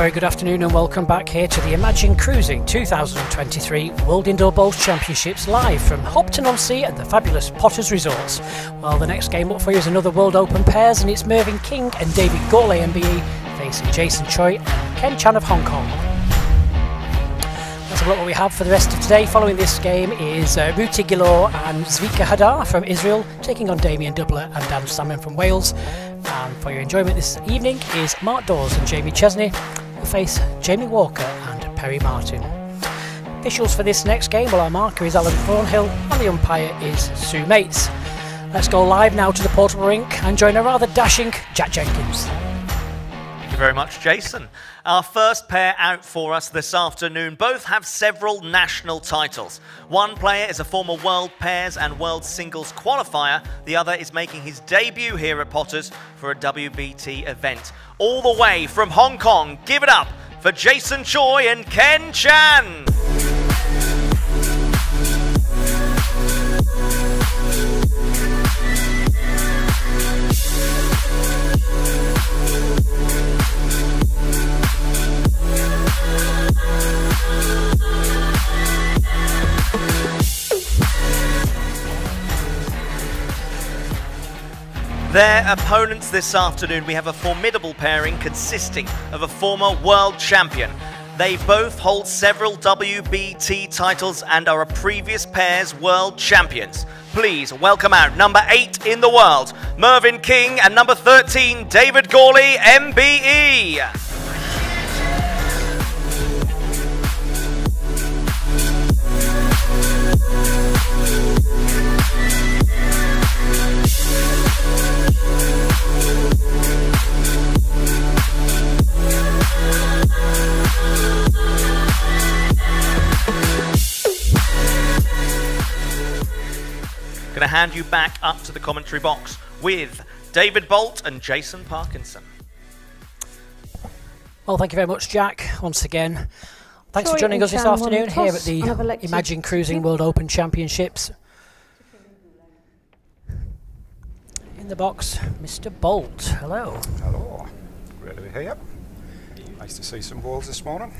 Very good afternoon and welcome back here to the Imagine Cruising 2023 World Indoor Bowls Championships live from Hopton-on-Sea at the fabulous Potters Resorts. Well, the next game up for you is another World Open pairs and it's Mervyn King and David Gourlay MBE facing Jason Choi and Ken Chan of Hong Kong. Have a look what we have for the rest of today. Following this game is uh, Ruti Gilor and Zvika Hadar from Israel taking on Damien Dubler and Dan Salmon from Wales. And for your enjoyment this evening is Mark Dawes and Jamie Chestney, face Jamie Walker and Perry Martin. Officials for this next game, well, our marker is Alan Thornhill and the umpire is Sue Mates. Let's go live now to the portable rink and join a rather dashing Jack Jenkins. Thank you very much, Jason. Our first pair out for us this afternoon both have several national titles. One player is a former World Pairs and World Singles qualifier, the other is making his debut here at Potters for a WBT event. All the way from Hong Kong, give it up for Jason Choi and Ken Chan. Their opponents this afternoon, we have a formidable pairing consisting of a former world champion. They both hold several WBT titles and are a previous pair's world champions. Please welcome out number 8 in the world, Mervyn King, and number 13, David Gourlay, MBE. Going to hand you back up to the commentary box with David Bolt and Jason Parkinson. Well, thank you very much, Jack, once again. Thanks Troy for joining us this Chan won afternoon here at the and have elected Imagine Cruising World Open Championships. In the box, Mr. Bolt. Hello. Hello. Great to be here. Nice to see some balls this morning.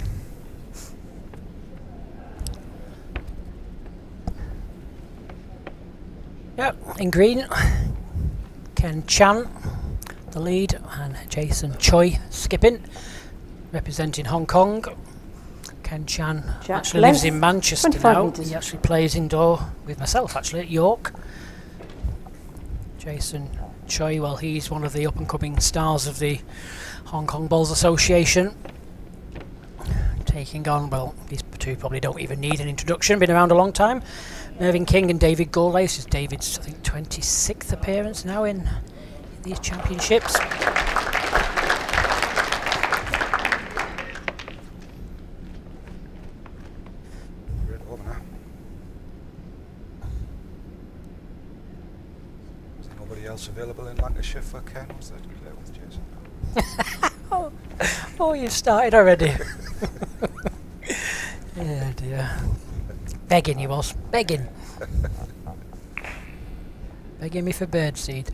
Yep, in green, Ken Chan, the lead, and Jason Choi skipping, representing Hong Kong. Ken Chan Jack actually lives in Manchester now. metres. He actually plays indoor with myself actually at York. Jason Choi, well, he's one of the up and coming stars of the Hong Kong Bowls Association. Taking on, well, these two probably don't even need an introduction, been around a long time. Mervyn King and David Gourlay. This is David's, I think, 26th appearance now in these championships. Is there nobody else available in Lancashire for Ken? Was that clear? Oh, you started already. yeah, dear. Begging he was. Begging. Begging me for birdseed.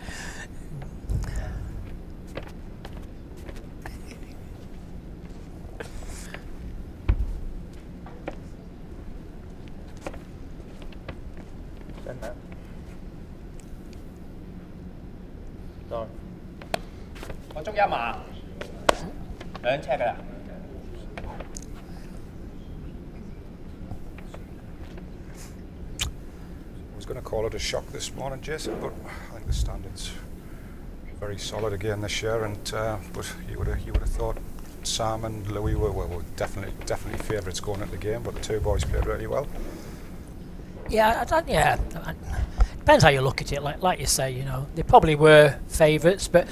捉音啊，两尺噶啦。 I was going to call it a shock this morning, Jason, but I think the standards very solid again this year. And uh, but you would have you would have thought Sam and Louis were, were, were definitely definitely favourites going into the game, but the two boys played really well. Yeah, I don't, yeah. I- Depends how you look at it. Like, like you say, you know, they probably were favourites, but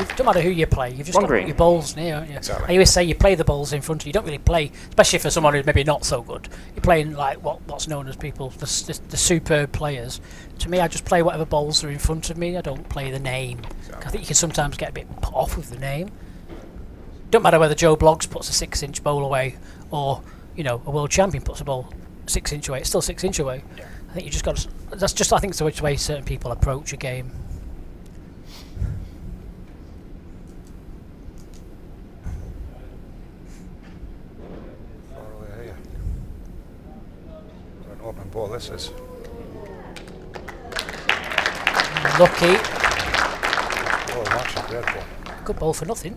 it don't matter who you play. You've just One got green. your balls near. haven't you? Exactly. I always say you play the balls in front of you. You don't really play, especially for someone who's maybe not so good. You're playing like what what's known as people the, the, the superb players. To me, I just play whatever balls are in front of me. I don't play the name. I think you can sometimes get a bit put off with the name. Don't matter whether Joe Bloggs puts a six-inch bowl away or you know a world champion puts a ball six inch away. It's still six inch away. I think you just got to that's just I think it's the way certain people approach a game. Far away here. What an open ball this is. Lucky, Oh, ball. good ball for nothing.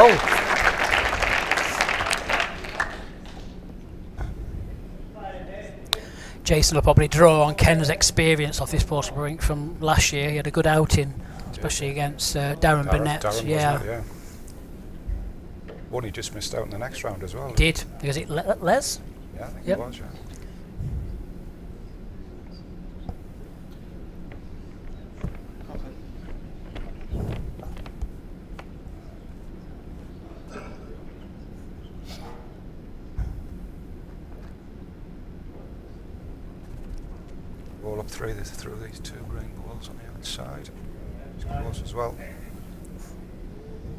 What a goal! Jason will probably draw on Ken's experience off this portable rink from last year. He had a good outing, especially against uh, Darren, Darren- Burnett. Darren, yeah, yeah. One he just missed out in the next round as well. did. Was it Le- Les? Yeah, I think Yep. he was, yeah. Roll up three this through these two green balls on the outside. It's close as well.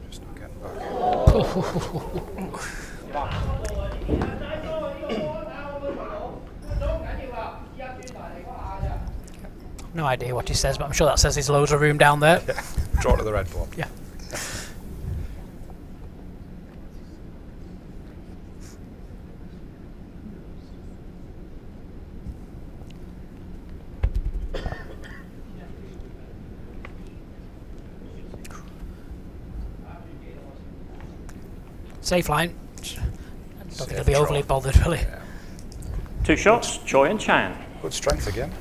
Just not getting back. No idea what he says, but I'm sure that says there's loads of room down there. Yeah. Draw to the red ball. Yeah. Safe line. Don't think Safe they'll be overly bothered, really. Yeah. Two shots, Choi and Chan. Good strength again.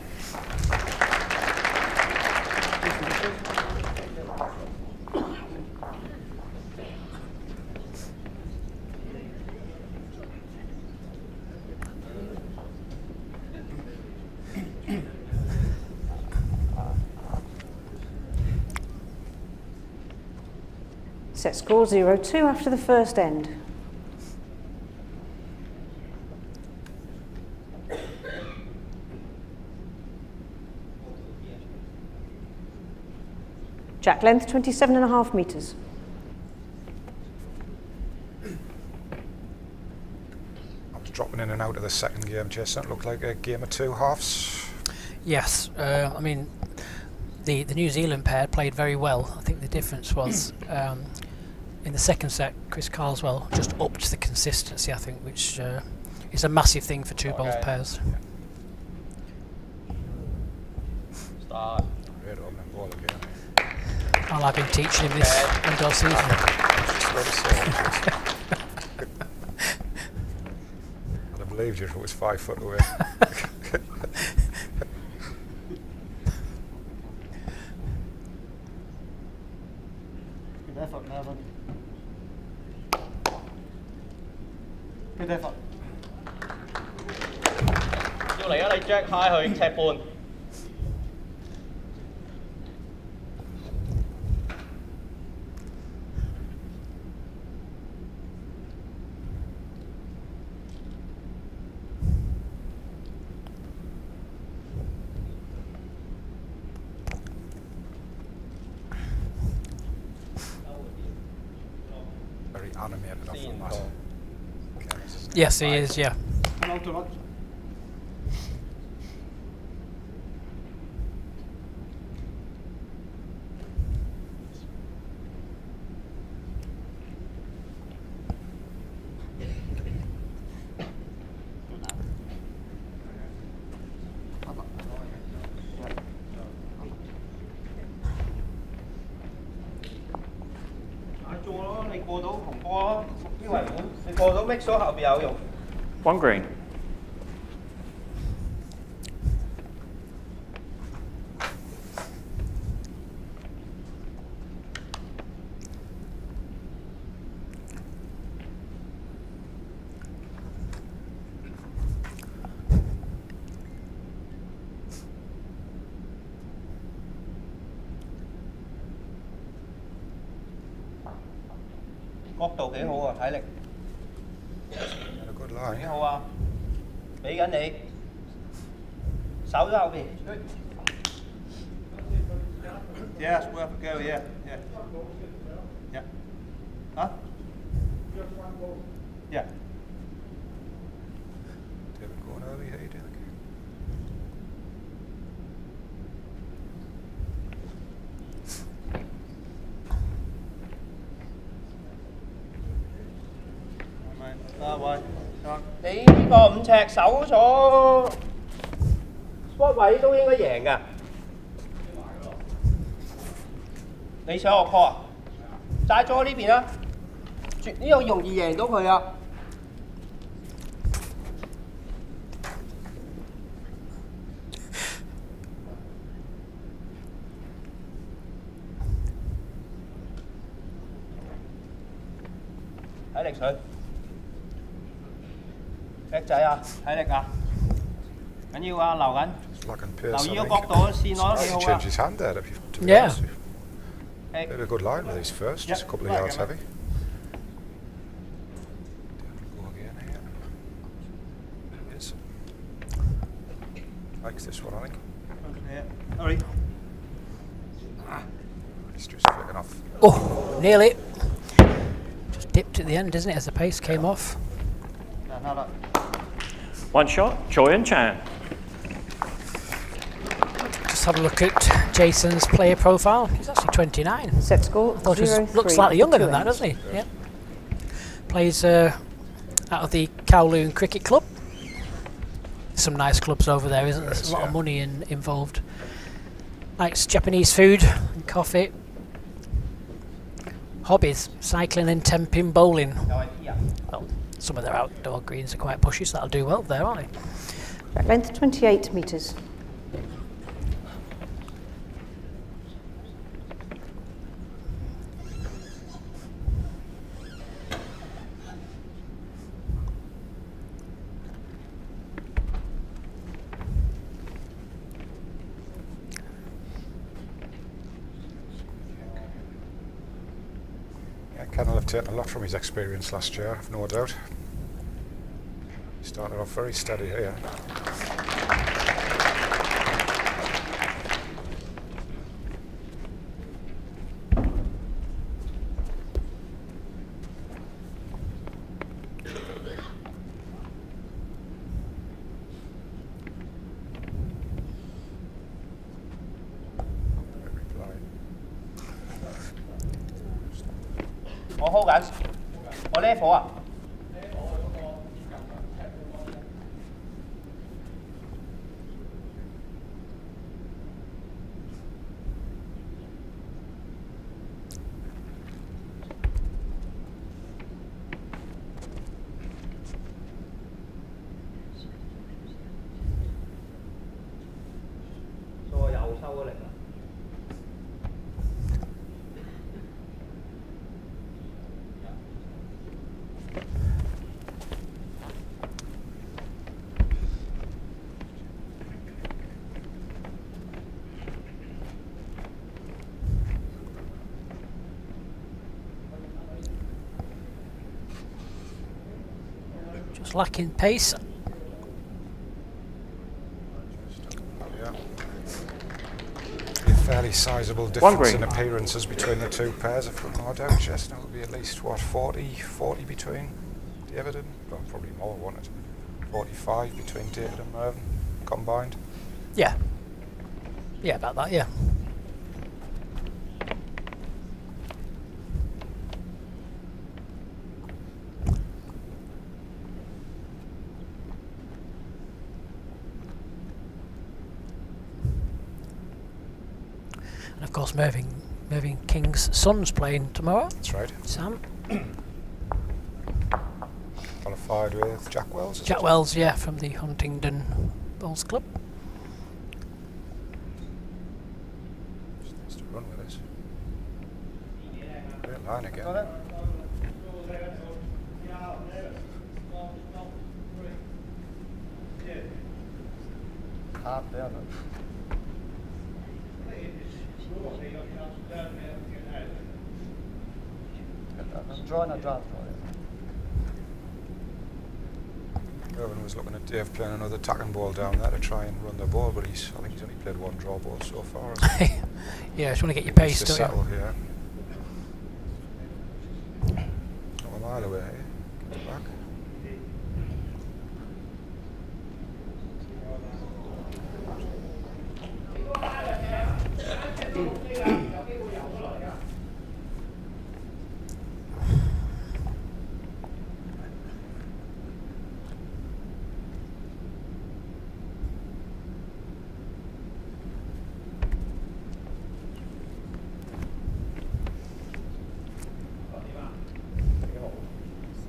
Set score 0-2 after the first end. Jack length 27 and a half metres. I was dropping in and out of the second game, Jason. It looked like a game of two halves. Yes, uh, I mean, the, the New Zealand pair played very well. I think the difference was um, in the second set, Chris Carswell just upped the consistency, I think, which uh, is a massive thing for two bowls Okay. pairs. Start. Great opening ball again. Well, I've been teaching him this indoor season. Just about. I'd have believed you if it was five foot away. typhoon. Very animated awful. Yes, he is, yeah. One green. 踢手咗 spot 位都應該贏噶。你想我 call 啊？齋咗呢邊啊！絕呢度容易贏到佢啊！叻仔啊！体力啊！紧要啊，留紧。 Lacking 留 pace. 意 I 个 think. 角度啊，线攞得几 He 好 changed 啊！ his hand there, to be, to be Yeah. honest. 诶 Bit of a good line with his first, just a Yep, couple of like yards him, heavy. Go again here. Yes. Likes this one, I think. Sorry. He's just flicking off. Oh, nearly. Just dipped at the end, isn't it, as the pace came off? Another. One shot, Choi and Chan. Just have a look at Jason's player profile. He's actually 29. Set score. Looks slightly younger than that, doesn't he? Yeah. Plays uh, out of the Kowloon Cricket Club. Some nice clubs over there, isn't there? There's a lot yeah. of money in, involved. Likes Japanese food and coffee. Hobbies: cycling and temping, bowling. No, idea. well, some of their outdoor greens are quite pushy, so that'll do well there, aren't they? Length 28 metres. Yeah, Ken will have taken a lot from his experience last year, I've no doubt. He started off very steady here. Just lacking pace. Yeah. Be a fairly sizable difference in appearances between the two pairs. I've got no doubt. Chestnut will be at least, what, 40, 40 between David and, well, probably more, won't it? 45 between David and Mervyn combined. Yeah. Yeah, about that, yeah. And of course, Mervyn, Mervyn King's son's playing tomorrow. That's right. Sam. Qualified with Jack Wells. Jack it? Wells, yeah, from the Huntingdon Bowls Club. Just needs to run with this. Great line again. Half there. Draw and a draw. Irvin was looking at Dave playing another ball down there to try and run the ball, but he's I think he's only played one draw ball so far. yeah, just want to get your pace, don't settle you? here. Not a mile away. eh? Get back.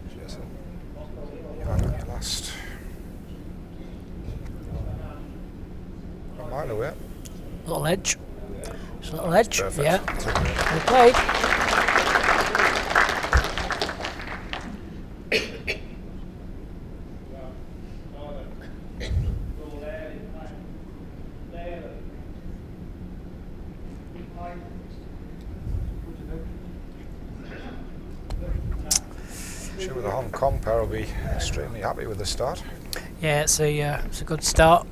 Jason. You hang on your last. A mile away. Little edge. Just a little edge. Perfect. Yeah. That's all right. Well played. Sure, the Hong Kong pair will be extremely happy with the start. Yeah, it's a uh, it's a good start.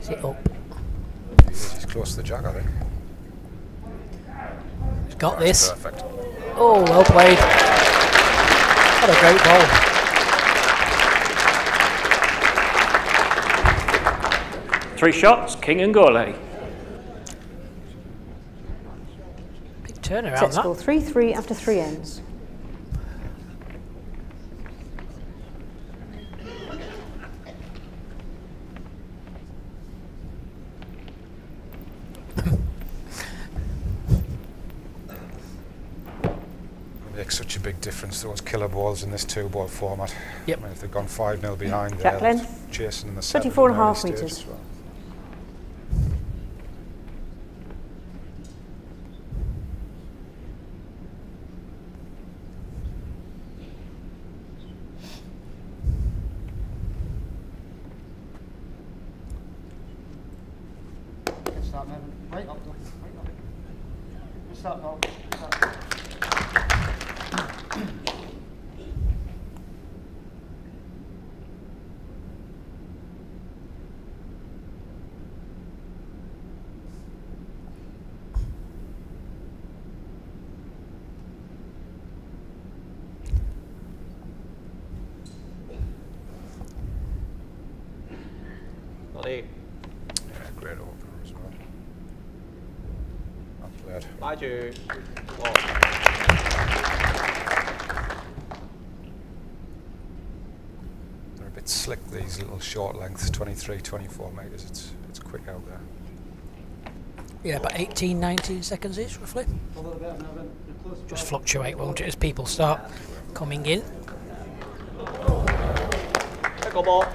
Is it up? He's close to the jack, I think. He's got this. Perfect. Oh, well played. What a great ball. Three shots, king and Gourlay. Big turnaround Set score that. 3 3 after three ends. It makes such a big difference those killer balls in this two ball format. Yep. I mean, if they've gone 5 0 behind, Jack they're chasing in the seventh 24 and a early half stage metres. as well. Start moving. Right up, though. Right up. Good start, Paul. Good start. Yeah, great opener as well. Not bad. 拉住。 They're a bit slick, these little short lengths, 23, 24 metres. It's, it's quick out there. Yeah, about 18, 19 seconds each, roughly. A little bit, and then close. Just fluctuate, won't it, as people start coming in. 一个波。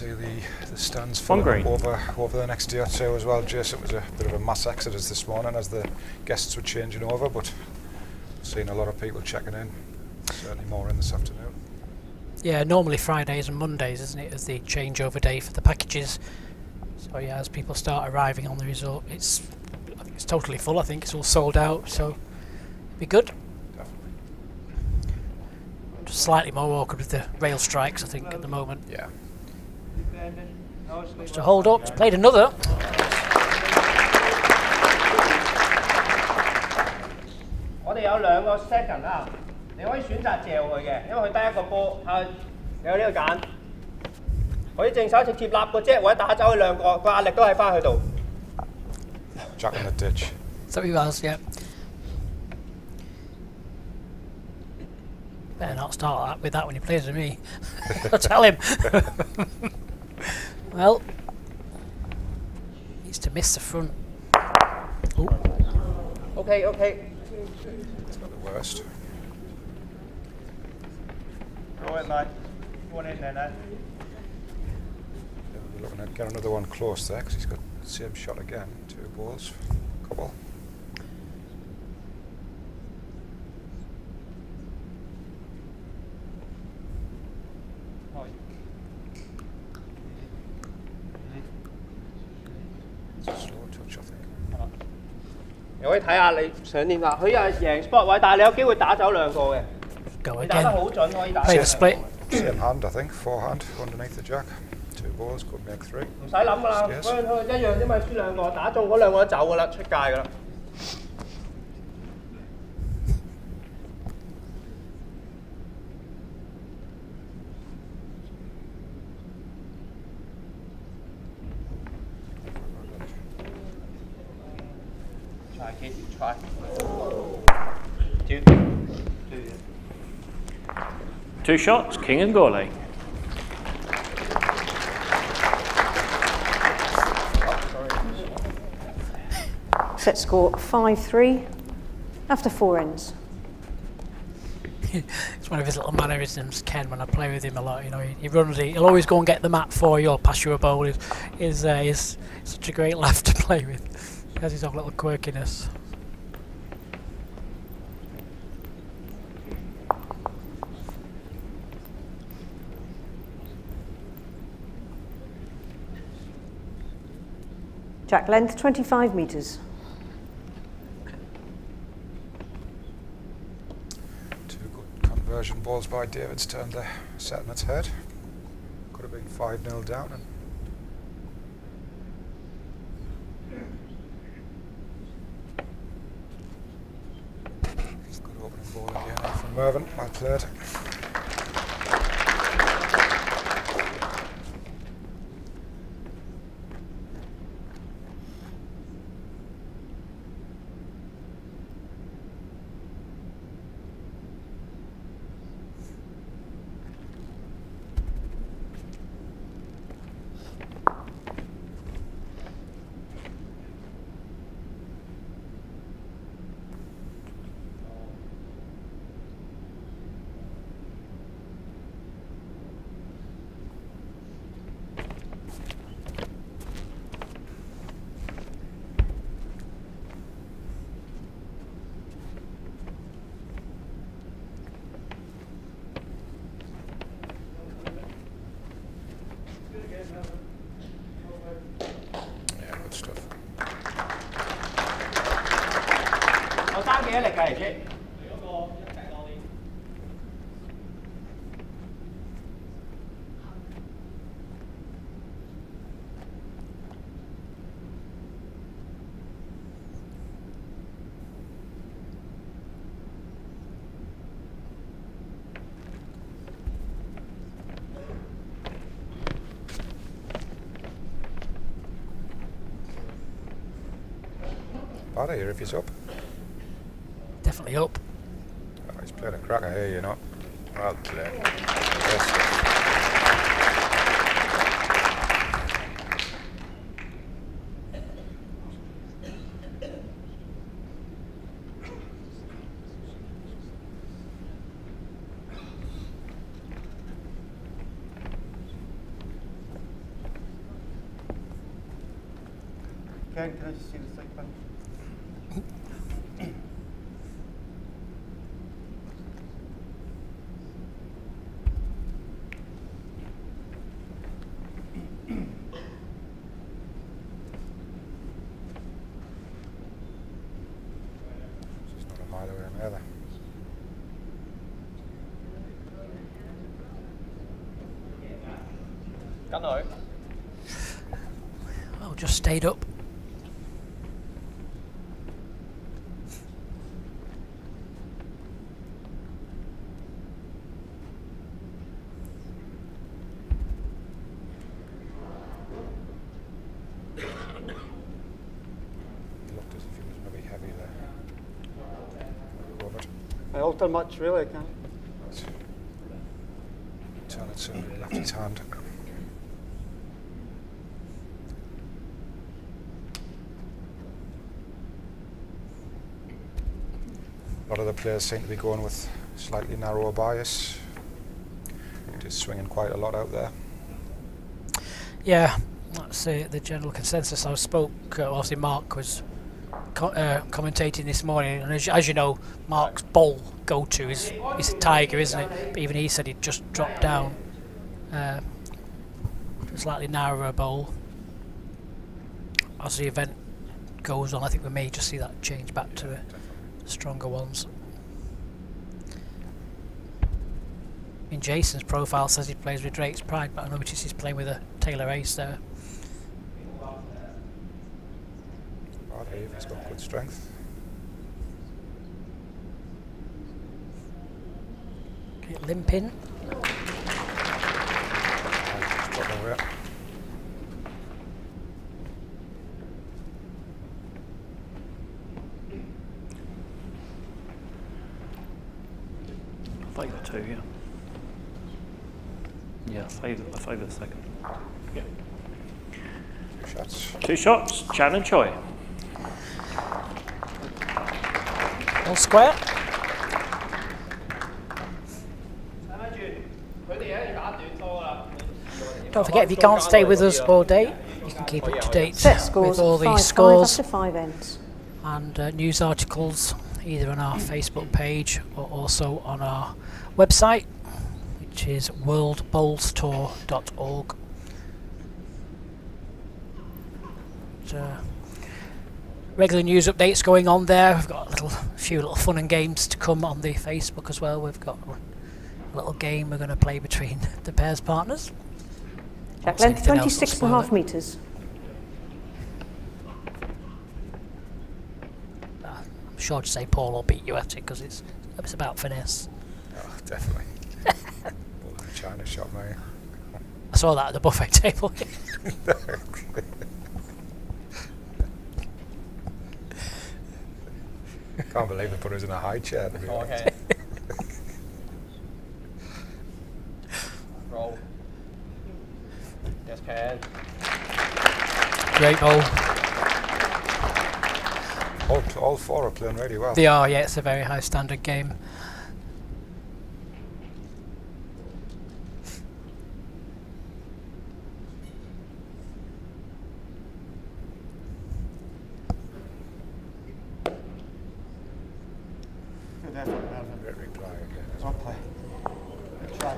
See the, the stands One filling up green. over over the next day or two as well. Jason, it was a bit of a mass exodus this morning as the guests were changing over, but seeing a lot of people checking in. Certainly more in this afternoon. Yeah, normally Fridays and Mondays, isn't it, as the changeover day for the packages. So yeah, as people start arriving on the resort, it's I think it's totally full. I think it's all sold out, so be good. Definitely. Just slightly more awkward with the rail strikes, I think, at the moment. Yeah. Wants to hold up, he's played another. We have two seconds. You can choose to throw it, because it's only one ball. You have to choose. 佢正手直接立個 jet 位打走佢兩個，個壓力都喺翻佢度。Chuck in the ditch. So he was, yeah. Better not start with that when he plays with me. I'll tell him. well, needs to miss the front. Oh, OK OK，It's not the worst. Go in mate. Go on in there eh? now. We're looking at get another one close there because he's got the same shot again. Two balls. 想點啦。佢又係贏 spot 位，但係你有機會打走兩個嘅。go 打得 again. 好準，可以打 Play the split. Same hand, I think. Forehand underneath the jack. Two balls could make three. 唔使諗噶啦.嗰佢一樣啫嘛，輸兩個，打中嗰兩個都走噶啦，出界噶啦。Two shots, king and Gourlay. Set score 5 3 after four ends. It's one of his little mannerisms, Ken. When I play with him a lot, you know, he, he runs. He, he'll always go and get the mat for you or pass you a ball. He's, he's, uh, he's such a great laugh to play with. He has his own little quirkiness. Jack length 25 metres. Two good conversion balls by David's turned the set on its head. Could have been 5 0 down. And good opening ball again from Mervyn. Well played. Bad here if he's up. Definitely up. Oh, he's playing a cracker here, you know. Well played. Yes. Ken, can I just see the stick button? It's not a mile away from either. 跟佢。Oh, just stayed up. He looked as if he was maybe heavy there. Covered. I altered much really, Ken. But his hand. A lot of the players seem to be going with slightly narrower bias. Just swinging quite a lot out there. Yeah, that's uh, the general consensus. I spoke, uh, obviously, Mark was co- uh, commentating this morning, and as, as you know, Mark's bowl go to is, is a tiger, isn't it? But even he said he'd just dropped down uh, a slightly narrower bowl. As the event goes on, I think we may just see that change back to uh, stronger ones. I mean, Jason's profile says he plays with Drake's Pride, but I notice he's playing with a Taylor Ace there. He's got good strength. Okay, limping. Just dropping away. I favour two, yeah. Yeah, I over a second. Yeah. Shots. Two shots, Chan and Choi. All square. Don't forget, if you can't stay with us all day, you can keep up to date with all the five, scores five five ends. and uh, news articles, either on our Facebook page or also on our website is worldbowlstour.org. Uh, regular news updates going on there. We've got a little, few little fun and games to come on the Facebook as well. We've got a little game we're going to play between the pairs partners. Jack length anything 26 and a half metres. I'm sure to say Paul will beat you at it because it's it's about finesse. Oh, definitely. Well, the China shot, mate. I saw that at the buffet table. Can't believe they put us in a high chair. To be honest. Okay. Roll. Yes, can. Great bowl. All, all four are playing really well. They are, yeah, it's a very high standard game. Good effort, Mervyn. Great reply again. Well played. Good try.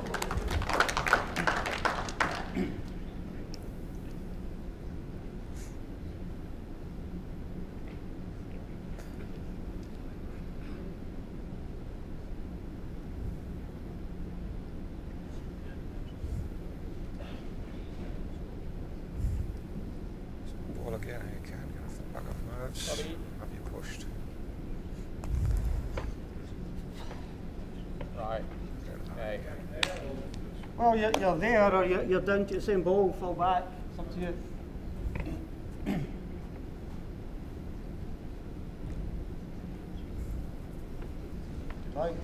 Ball again, you can. Get off the back of nerves. Sorry. Have you pushed? Right. Okay. Well, you're, you're there or you're, you're down to the same ball, fall back. It's up to you. Right.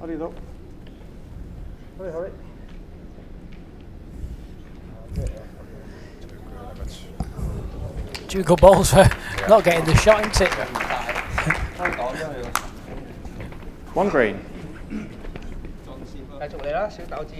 Hurry up. Hurry, hurry. Two good limits. Two good balls for not getting the shot into it. One green. 繼續嚟啦，小豆子。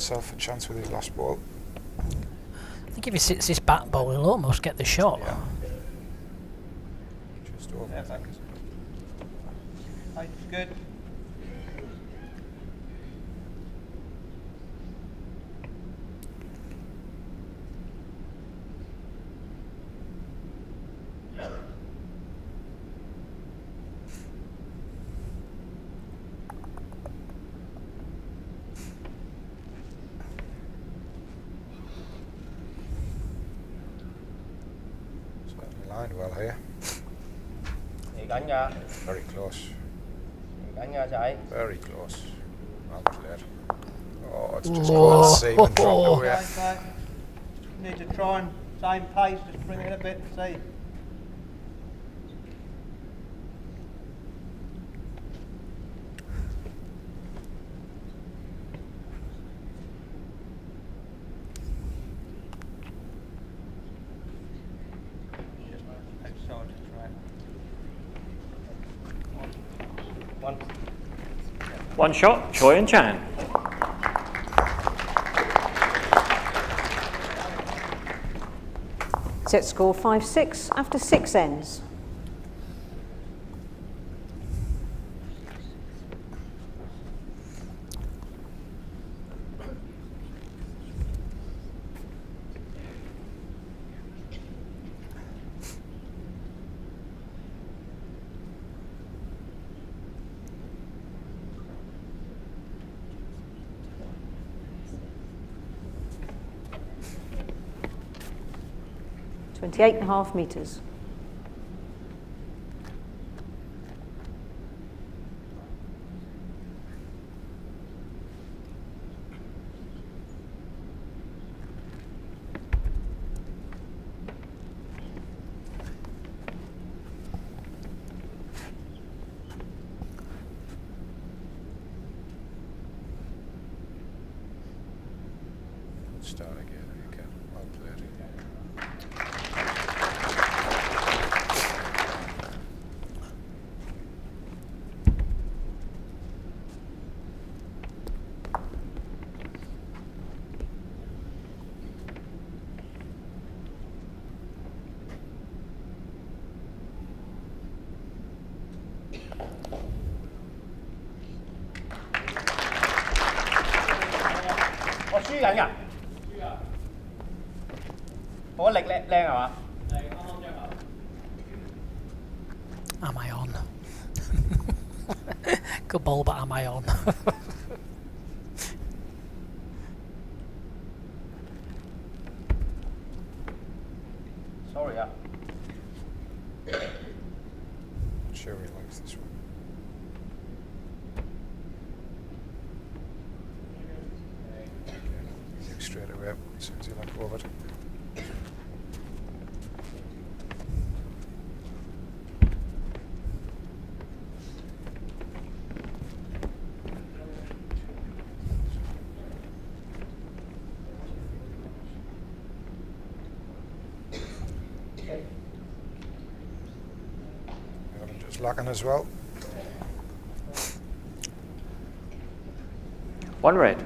Himself a chance with his last ball. I think if he sits this back ball, he'll almost get the shot. Yeah. Just over, I think. Height is good. Certainly lined well here. Thì cảnh nha, Very close. thì cảnh nha chạy. Very close. Well played. Oh, it's just Whoa. got Seaman dropped away. Right, right. Need to try and same pace, just bring it in a bit, and see. Just outside the track. One. One shot, Choi and Chan. Set score 5 6 after six ends. Twenty-eight and a half metres. Just locking as well. One red.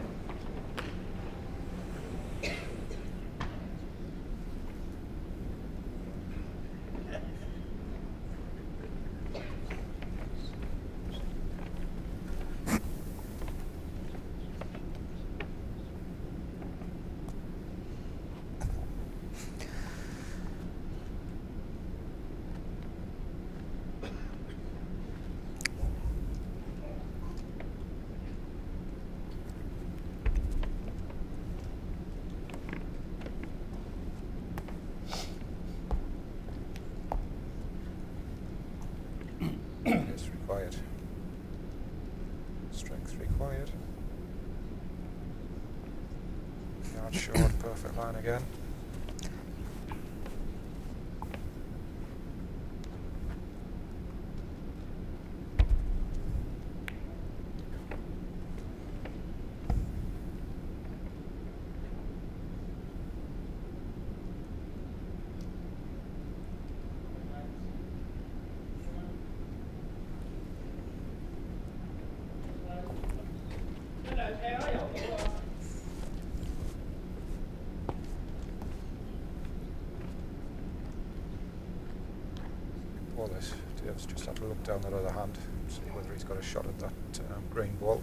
That um, green ball.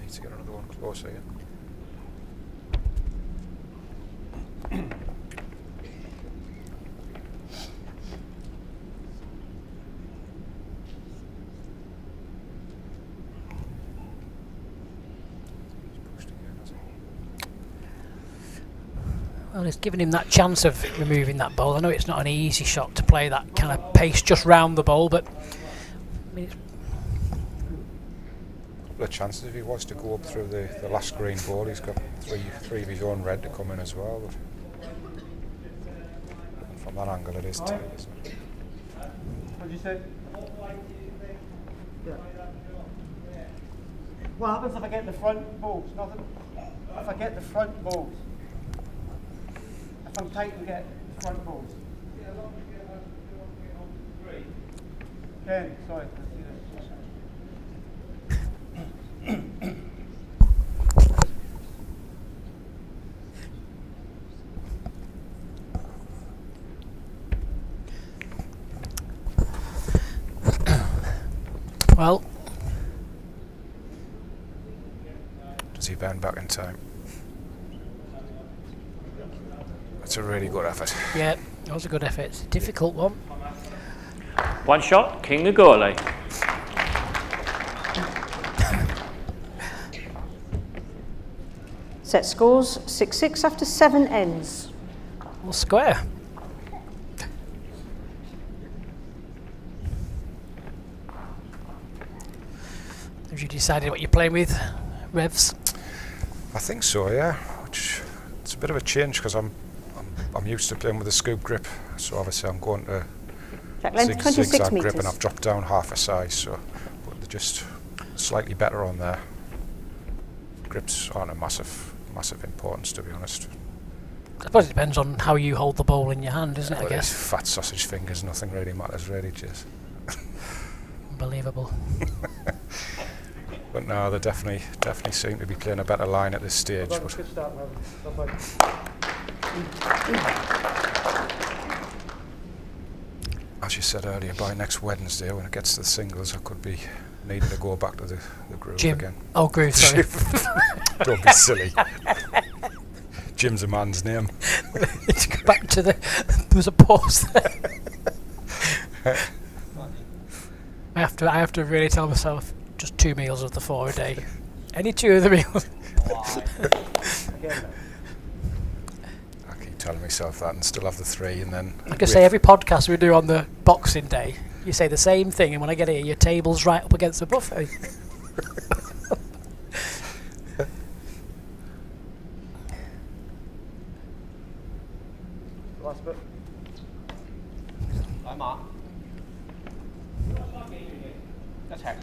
Needs to get another one closer here. Well, it's given him that chance of removing that ball. I know it's not an easy shot to play that kind of pace just round the ball, but I mean, it's couple of chances if he was to go up through the, the last green ball. He's got three three of his own red to come in as well. But from that angle, it is tight, isn't it? What'd you say? Yeah. What happens if I get the front balls? Nothing. If I get the front balls. If I'm tight and get the front balls. Ken, sorry. well, Does he bend back in time? That's a really good effort. yeah, that was a good effort. It's a difficult one. One shot, King Agole. Set scores 6 6 after 7 ends. Well, square. Have you decided what you're playing with, Revs? I think so, yeah. Which it's a bit of a change because I'm, I'm I'm used to playing with a scoop grip, so obviously I'm going to Track length zig- 26 zigzag metres. grip, and I've dropped down half a size, so but they're just slightly better on there. Grips aren't a massive massive importance, to be honest. I suppose it depends on how you hold the ball in your hand, isn't it? I But guess. fat sausage fingers, nothing really matters, really, just. Unbelievable. But no, they definitely definitely seem to be playing a better line at this stage. Good But start. Well as you said earlier, by next Wednesday, when it gets to the singles, I could be needing to go back to the, the groove Jim. again. Oh, Groove, sorry. Don't be silly. Jim's a man's name. Let's go back to the. There was a pause there. I have to. I have to really tell myself just two meals of the four a day. Any two of the meals. Again, I keep telling myself that and still have the three, and then. Like I say, every podcast we do on the Boxing Day, you say the same thing, and when I get here, your table's right up against the buffet. last bit. Right, Mark. That's heck.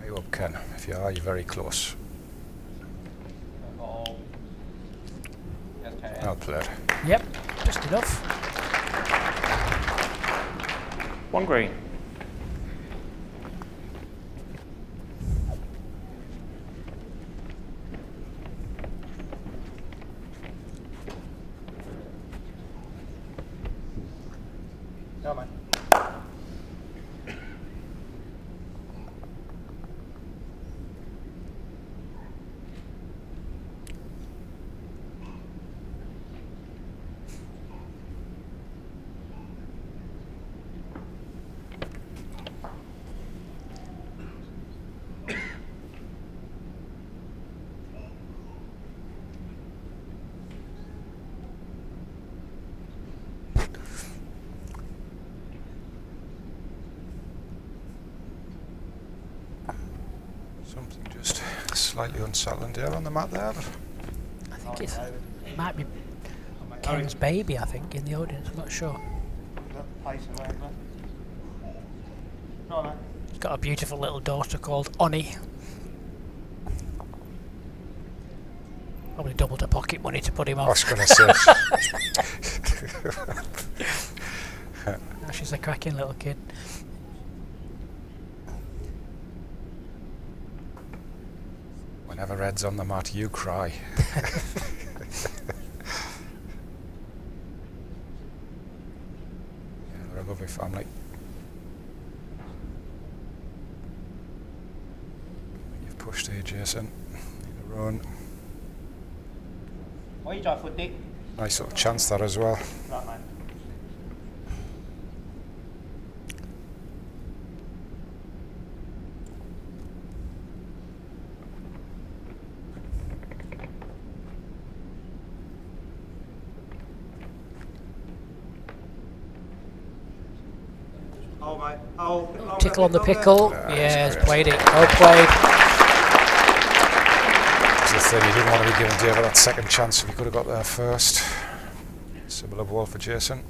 Are you up, Ken? If you are, you're very close. Oh. Yes, Ken. I'll play it. Yep, just enough. One green. Go, man. Something just there on the mat there. I think it's, it might be Ken's baby. I think in the audience. I'm not sure. Pace away, man. Go on, man. Got a beautiful little daughter called Oni. Probably doubled her pocket money to put him I off. was going to say. She's a cracking little kid. Never reds on the mat, you cry. yeah, they're a lovely family. You've pushed here, Jason. Need a run. Nice little chance there as well. 嗱係 Tickle on the pickle. That's Yes, played it. Well played. That's the thing, you didn't want to be giving David that second chance if you could have got there first. Similar ball for Jason.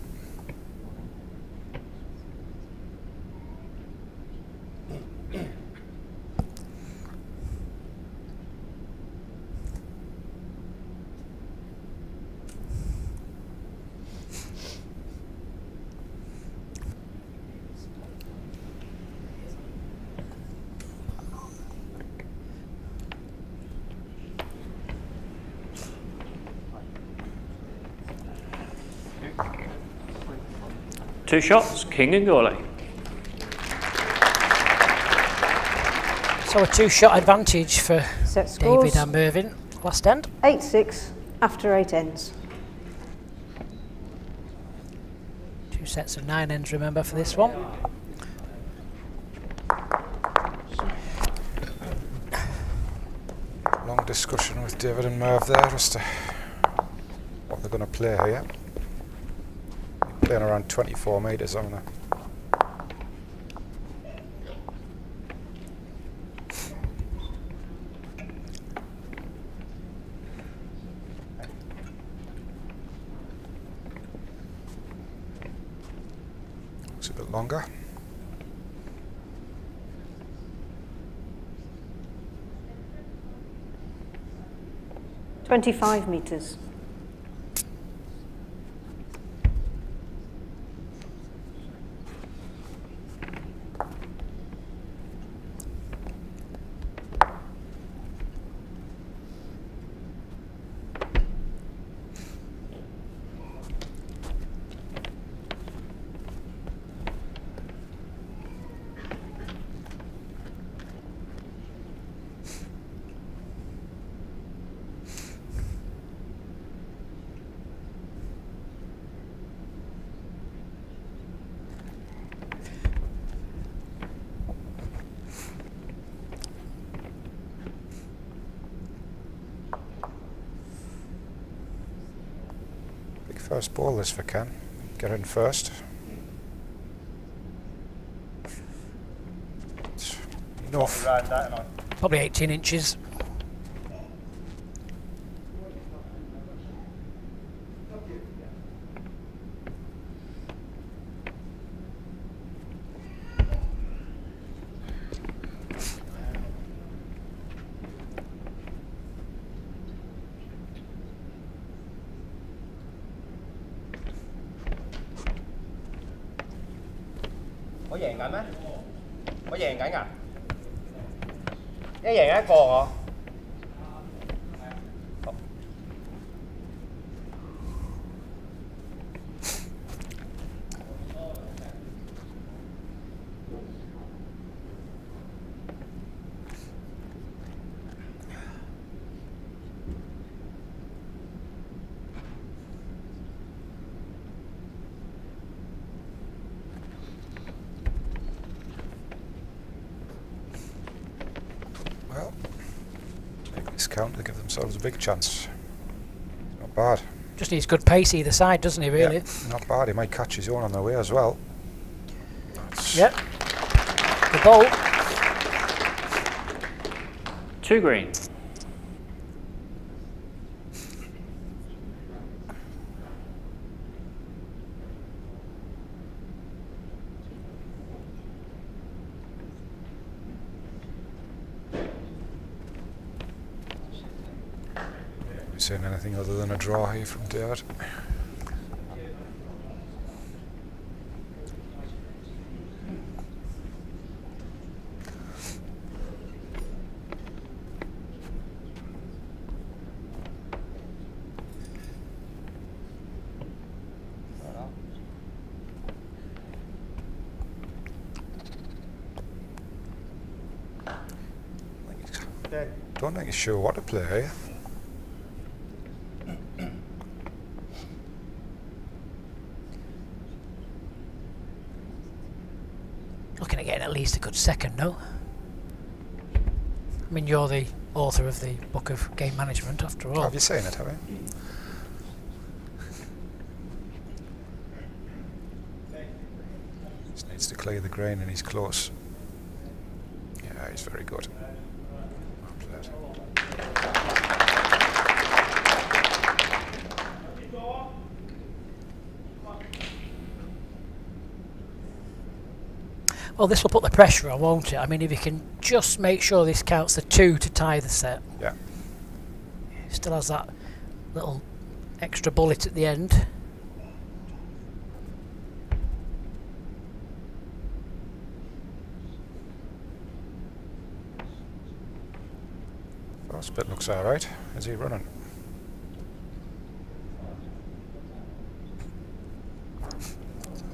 Two shots, king and Gourlay. So a two-shot advantage for Set David and Mervyn. Last end. 8 6 after 8 ends. Two sets of nine ends, remember, for this one. Long discussion with David and Merv there as to what they're going to play here. Playing around 24 metres on there. Looks a bit longer. Twenty-five metres. First ball this for Ken. Get in first. Probably 18 inches. Themselves a big chance. Not bad. Just needs good pace either side, doesn't he, really? Yeah, not bad. He might catch his own on the way as well. That's- Yep. The ball. Two green. saying anything other than a draw here from David. Don't think he's sure what to play here. Looking at getting at least a good second, no? I mean, you're the author of the book of game management, after all. Have you seen it, have you? Just needs to clear the green and he's close. Yeah, he's very good. Well played. Well, this will put the pressure on, won't it? I mean, if you can just make sure this counts the two to tie the set, Yeah. still has that little extra bullet at the end. First bit looks alright. Is he running?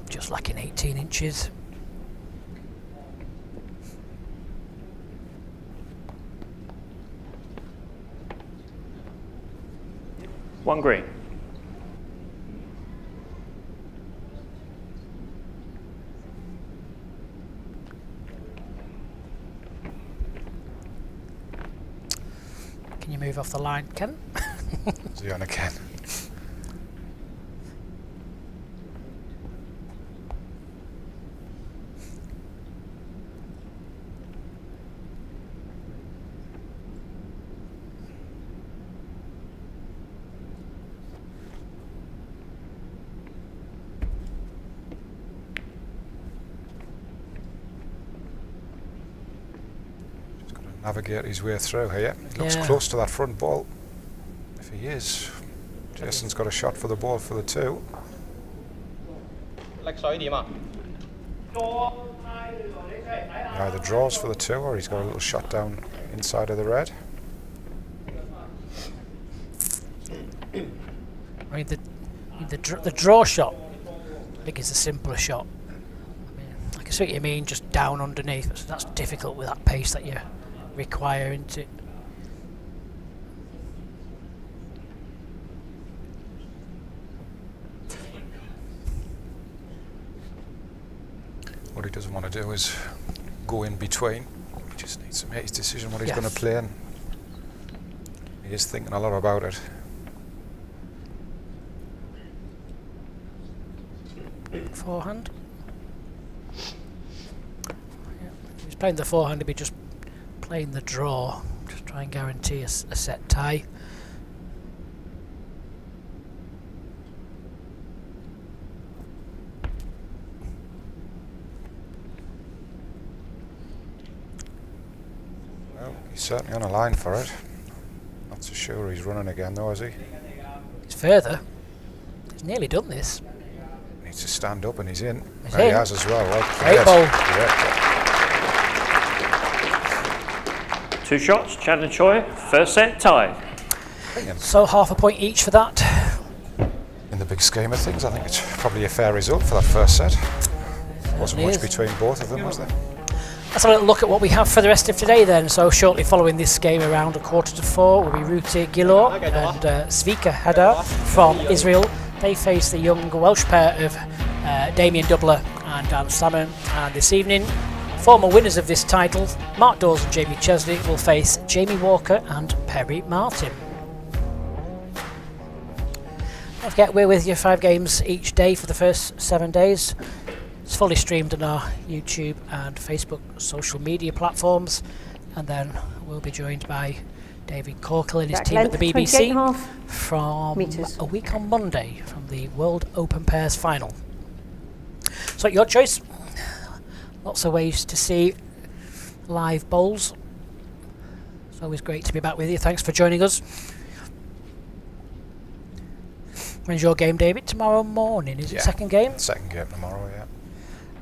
Just lacking 18 inches. One green. Can you move off the line, Ken? Is he on again? Just get his way through here. He looks yeah. close to that front ball. If he is, Jason's got a shot for the ball for the two. Either draws for the two or he's got a little shot down inside of the red. I mean, the, the, the draw shot, I think, is the simpler shot. I, mean, I can see what you mean, just down underneath. That's difficult with that pace that you're require, isn't it? What he doesn't want to do is go in between. He just needs to make his decision what he's going to play in. He is thinking a lot about it. Forehand. Yeah. He's playing the forehand, he'd be just playing the draw. Just try and guarantee a set tie. Well, he's certainly on a line for it. Not so sure he's running again though, is he? He's further. He's nearly done this. Needs to stand up and he's in. He's There he has as well. Great played. ball. Great Two shots, Chan and Choi. First set tied. So half a point each for that. In the big scheme of things, I think it's probably a fair result for that first set. Wasn't much is. between both of them, was there? Let's have a little look at what we have for the rest of today then. So shortly following this game around a quarter to four will be Rute Gilor and uh, Svika Hadar from Israel. They face the young Welsh pair of uh, Damien Dubler and Dan Salmon. And this evening, former winners of this title, Mark Dawes and Jamie Chestney, will face Jamie Walker and Perry Martin. Don't forget, we're with you five games each day for the first seven days. It's fully streamed on our YouTube and Facebook social media platforms. And then we'll be joined by David Corkill and his Back team at the length, 28 and a BBC from metres. a week on Monday from the World Open Pairs final. So, your choice. Lots of ways to see live bowls. It's always great to be back with you. Thanks for joining us. When's your game, David? Tomorrow morning, is it Yeah. second game? Second game tomorrow, yeah.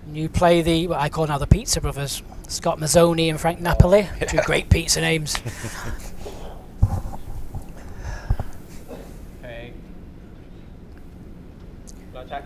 And you play the, what I call now the Pizza Brothers, Scott Mazzoni and Frank oh. Napoli. Two great pizza names. Okay. Lo check.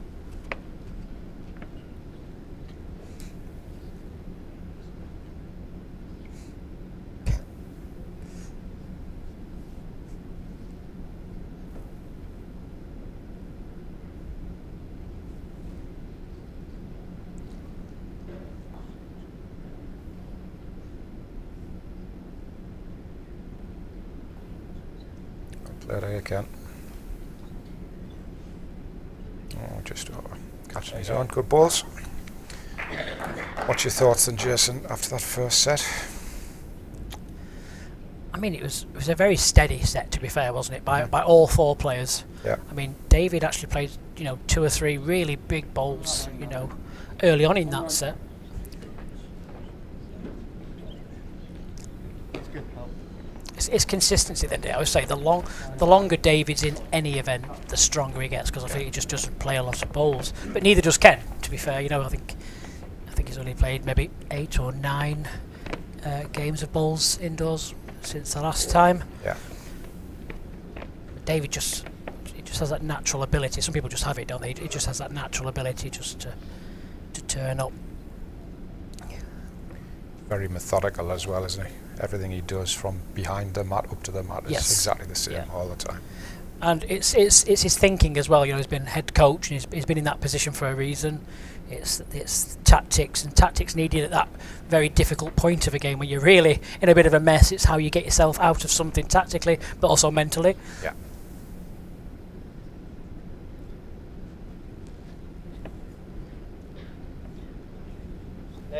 Again. Oh, just over. Catching his own. Good balls. What's your thoughts then, Jason, after that first set? I mean, it was it was a very steady set, to be fair, wasn't it? By mm. by all four players. Yeah. I mean, David actually played, you know, two or three really big bowls, you know, early on in that set. It's, it's consistency then. I would say the long, the longer David's in any event, the stronger he gets because I think he just doesn't play a lot of bowls. But neither does Ken. To be fair, you know, I think, I think he's only played maybe eight or nine uh, games of bowls indoors since the last time. Yeah. David just he just has that natural ability. Some people just have it, don't they? He just has that natural ability just to to turn up. Very methodical as well, isn't he? Everything he does from behind the mat up to the mat is exactly the same Yeah. all the time. And it's it's it's his thinking as well. You know, he's been head coach and he's, he's been in that position for a reason. It's it's tactics and tactics needed at that very difficult point of a game when you're really in a bit of a mess. It's how you get yourself out of something tactically, but also mentally. Yeah.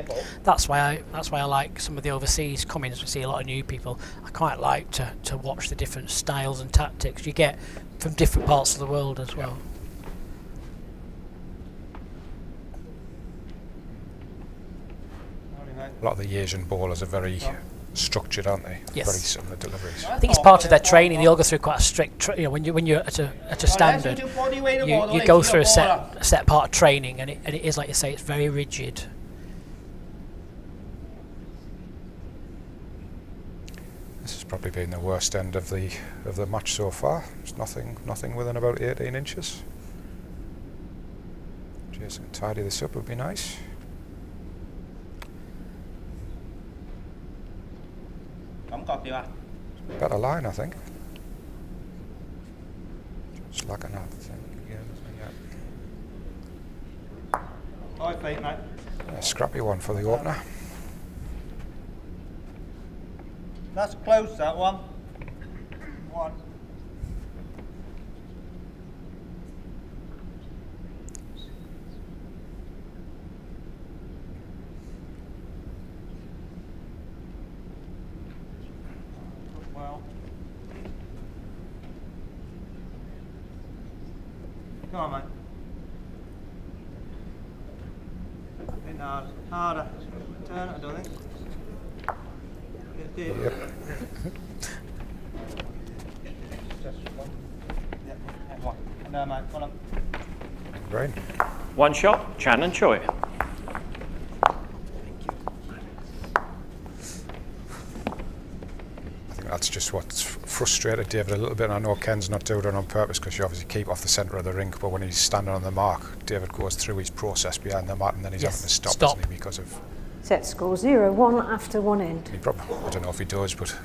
Level. That's why I that's why I like some of the overseas comings. We see a lot of new people. I quite like to, to watch the different styles and tactics you get from different parts of the world as well. A lot of the Asian bowlers are very structured, aren't they? Yes. Very similar deliveries. I think it's part of their training. They all go through quite a strict. Tra- you know, when you when you're at a at a standard, you, you go through a set a set part of training, and it and it is like you say, it's very rigid. This has probably been the worst end of the of the match so far. It's nothing nothing within about 18 inches. Jason, tidy this up would be nice. Better line, I think. Just like enough. thing. Yeah, yeah. Mate. A scrappy one for the opener. That's close, that one. One. Well. Come on, mate. In hard. Harder. Turn it, I don't think. It did. Yep. Just one. Yeah, have one. No, mate, one up. Rain. One shot, Chan and Choi. I think that's just what's frustrated David a little bit. And I know Ken's not doing it on purpose because you obviously keep off the centre of the rink. But when he's standing on the mark, David goes through his process behind the mat and then he's Yes, having to stop, stop. he, because of Set score 0 1 after one end. he probably, I don't know if he does, but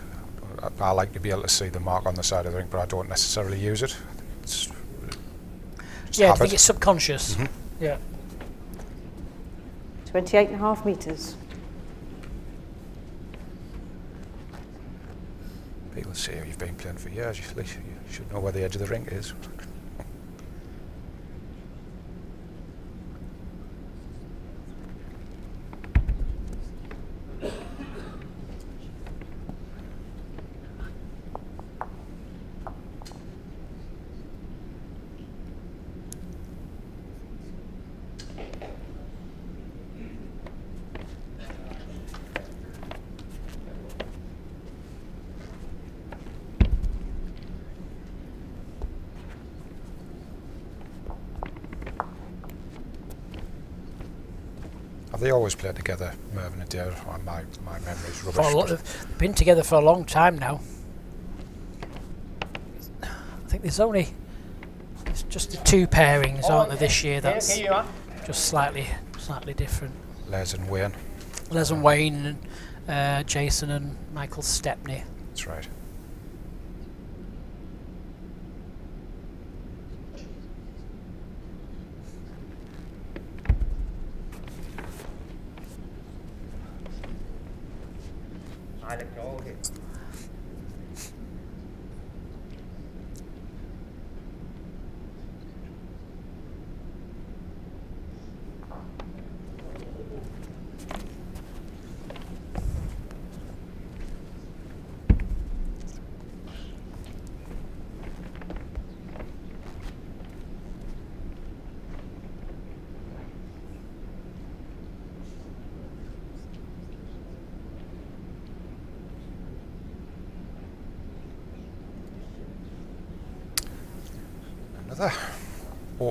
I, I like to be able to see the mark on the side of the rink, but I don't necessarily use it. It's just Yeah, I habit. think it's subconscious. Mm-hmm. Yeah. 28 and a half metres. People say oh, you've been playing for years. You, you should know where the edge of the rink is. always played together, Mervyn and Dave. My, my memory's rubbish. Lo- been together for a long time now. I think there's only it's just the two pairings, oh, aren't there, this year? That's just slightly slightly different. Les and Wayne. Les and Wayne, and, uh, Jason and Michael Stepney. That's right.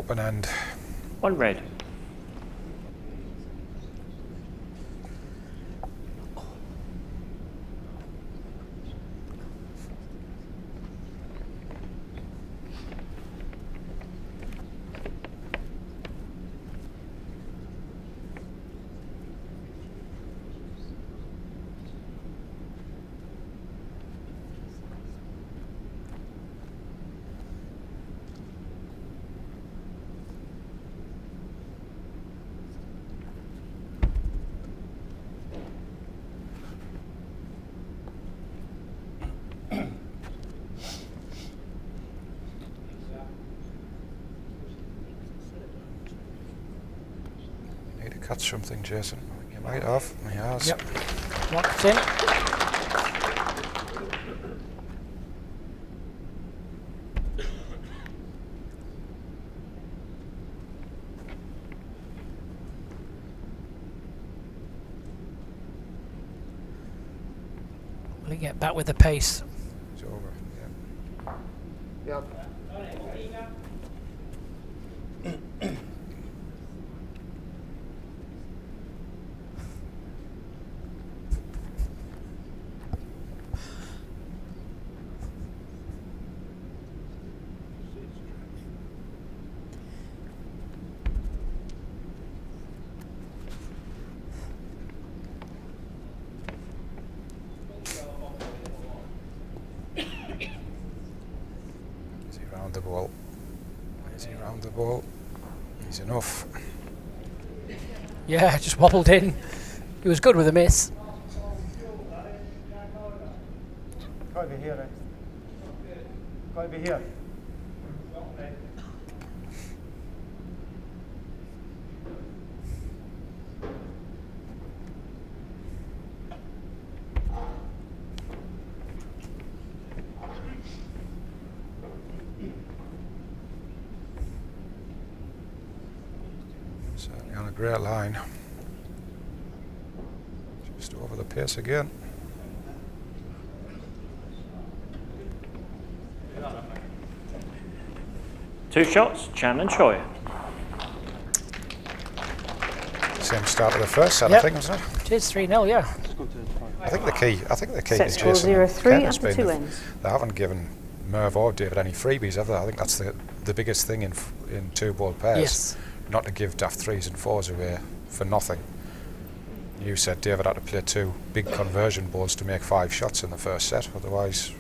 Open end. One red. Need to catch something, Jason. You might have. Has. Yep. Locked in. Will he get back with the pace? It's over. Yeah. Is he round the ball? Is he round the ball? He's enough. Yeah, just wobbled in. He was good with a miss. Gotta be here, right? Gotta be here. Certainly on a great line. Just over the pace again. Two shots, Chan and Choi. Same start to the first set, Yep. I think, wasn't it? It is 3 0, yeah. I think the key. I think the key Set to score Jason 0-3 Kent has after been two the- They haven't given Merv or David any freebies, have they? I think that's the the biggest thing in in two ball pairs. Yes. Not to give daft threes and fours away for nothing. You said David had to play two big conversion balls to make five shots in the first set. Otherwise,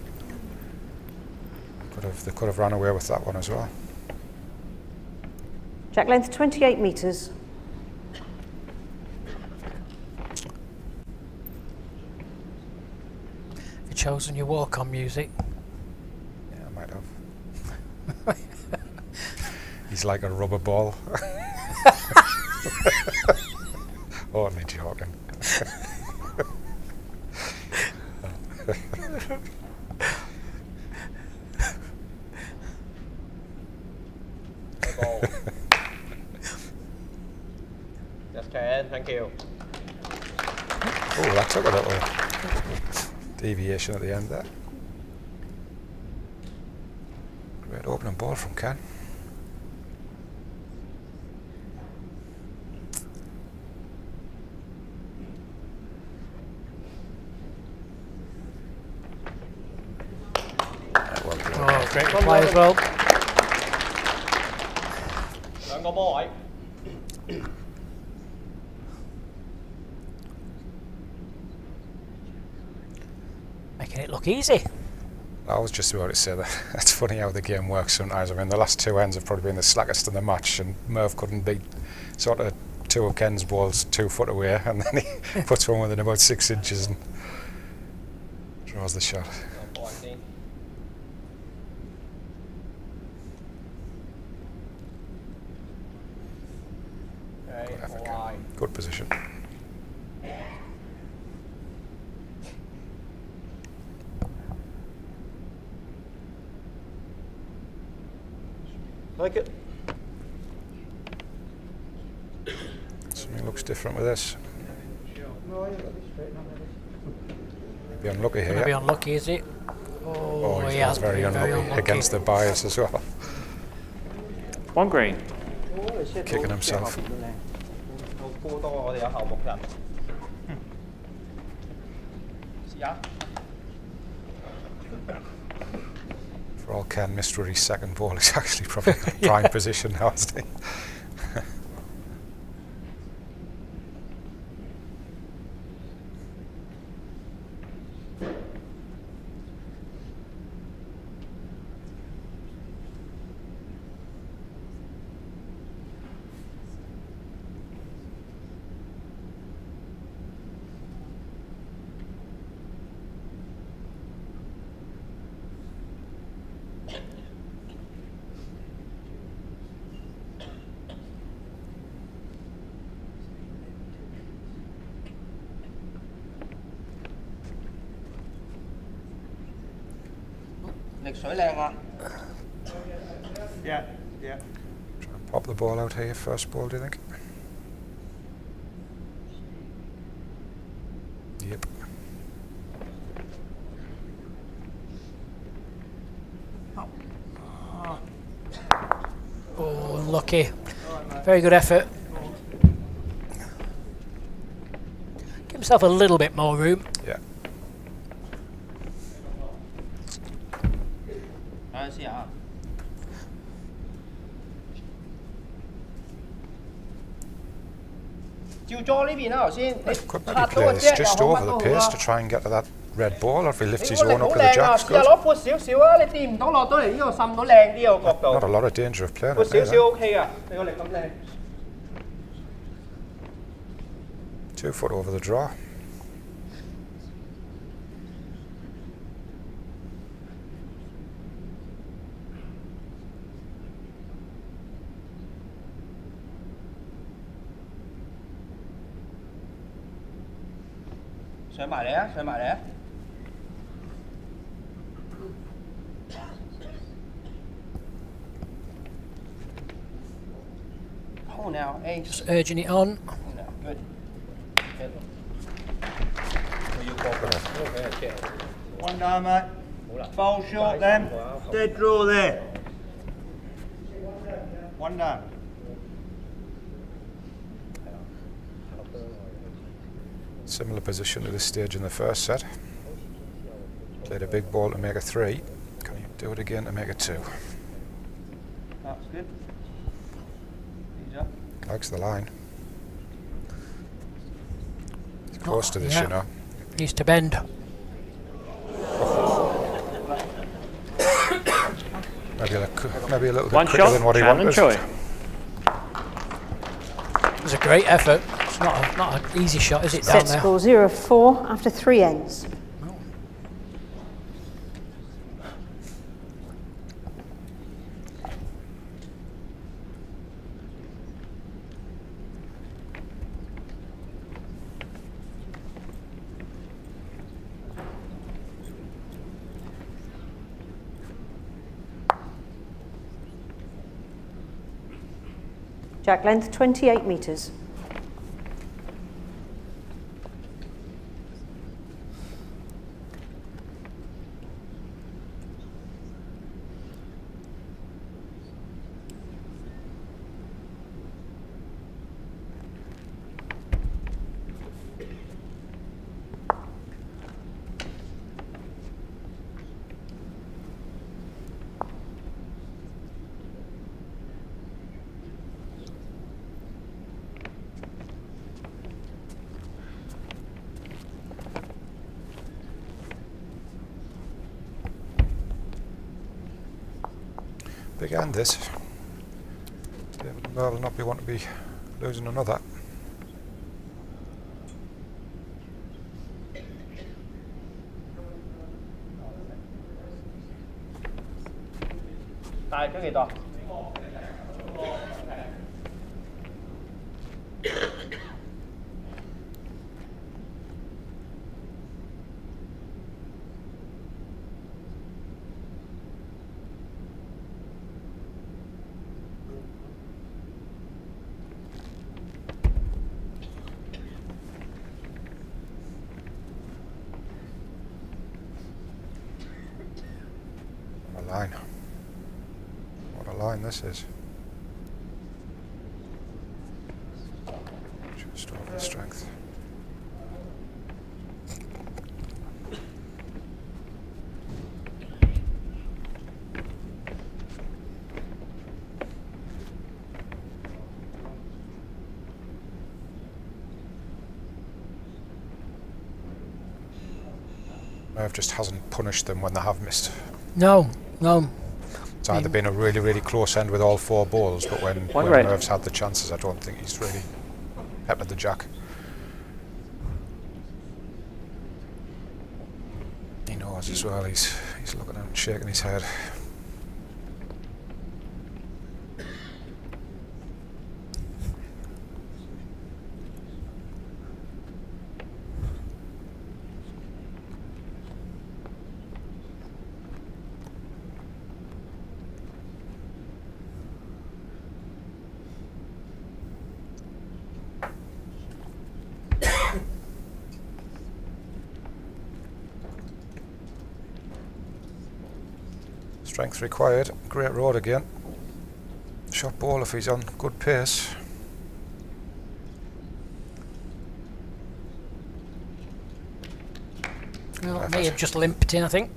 could have they could have run away with that one as well. Jack length 28 metres. Have you chosen your walk on music? Yeah, I might have. He's like a rubber ball. section at the end there. Great opening ball from Ken. Oh, great play as well. Making it look easy. I was just about to say that. It's funny how the game works sometimes. I mean, the last two ends have probably been the slackest in the match, and Merv couldn't beat sort of two of Ken's balls two foot away, and then he puts one within about six inches and draws the shot. different with this. Be unlucky here. Be unlucky, is it? Oh, oh he has very, been unlucky very unlucky against the bias as well. One green. Kicking himself. For all Ken, Mystery's second ball is actually probably in prime position now, isn't he? Yeah, yeah. Pop the ball out here, first ball, do you think? Yep. Oh, unlucky. Very good effort. Give himself a little bit more room. you know, seeing just over the pace to try and get to that red ball, or if he lifts his own up with the jacks, good. Not, a lot of danger of playing it. Two foot over the draw. Sửa bài đấy á, sửa bài đấy á. Oh now, ace. Just urging it on. No, good. Good. Will you go for? Okay, okay. One down, mate. Foul short then. Dead draw there. One down. Similar position to this stage in the first set. Played a big ball to make a three. Can you do it again to make a two? That's good. Ease. Likes the line. He's oh, close to this, yeah. you know. Needs to bend. Maybe a, maybe a little bit One quicker shot. than what he Shannon wanted. Choi. It was a great effort. It's not, a, not an easy shot, is it, down Set there? score 0 4 after three ends. Jack length 28 metres. Big end this. And Merv will not be want to be losing another. Đại cái gì to? What a line. Line. Just over the strength. Merv just hasn't punished them when they have missed. No, no. It's either been a really, really close end with all four balls, but when, One when. Merv's had the chances, I don't think he's really peppered the jack. He knows as well, he's, he's looking at him, shaking his head. Strength required. Great road again. Shot ball if he's on good pace. Well, may have just limped in, I think.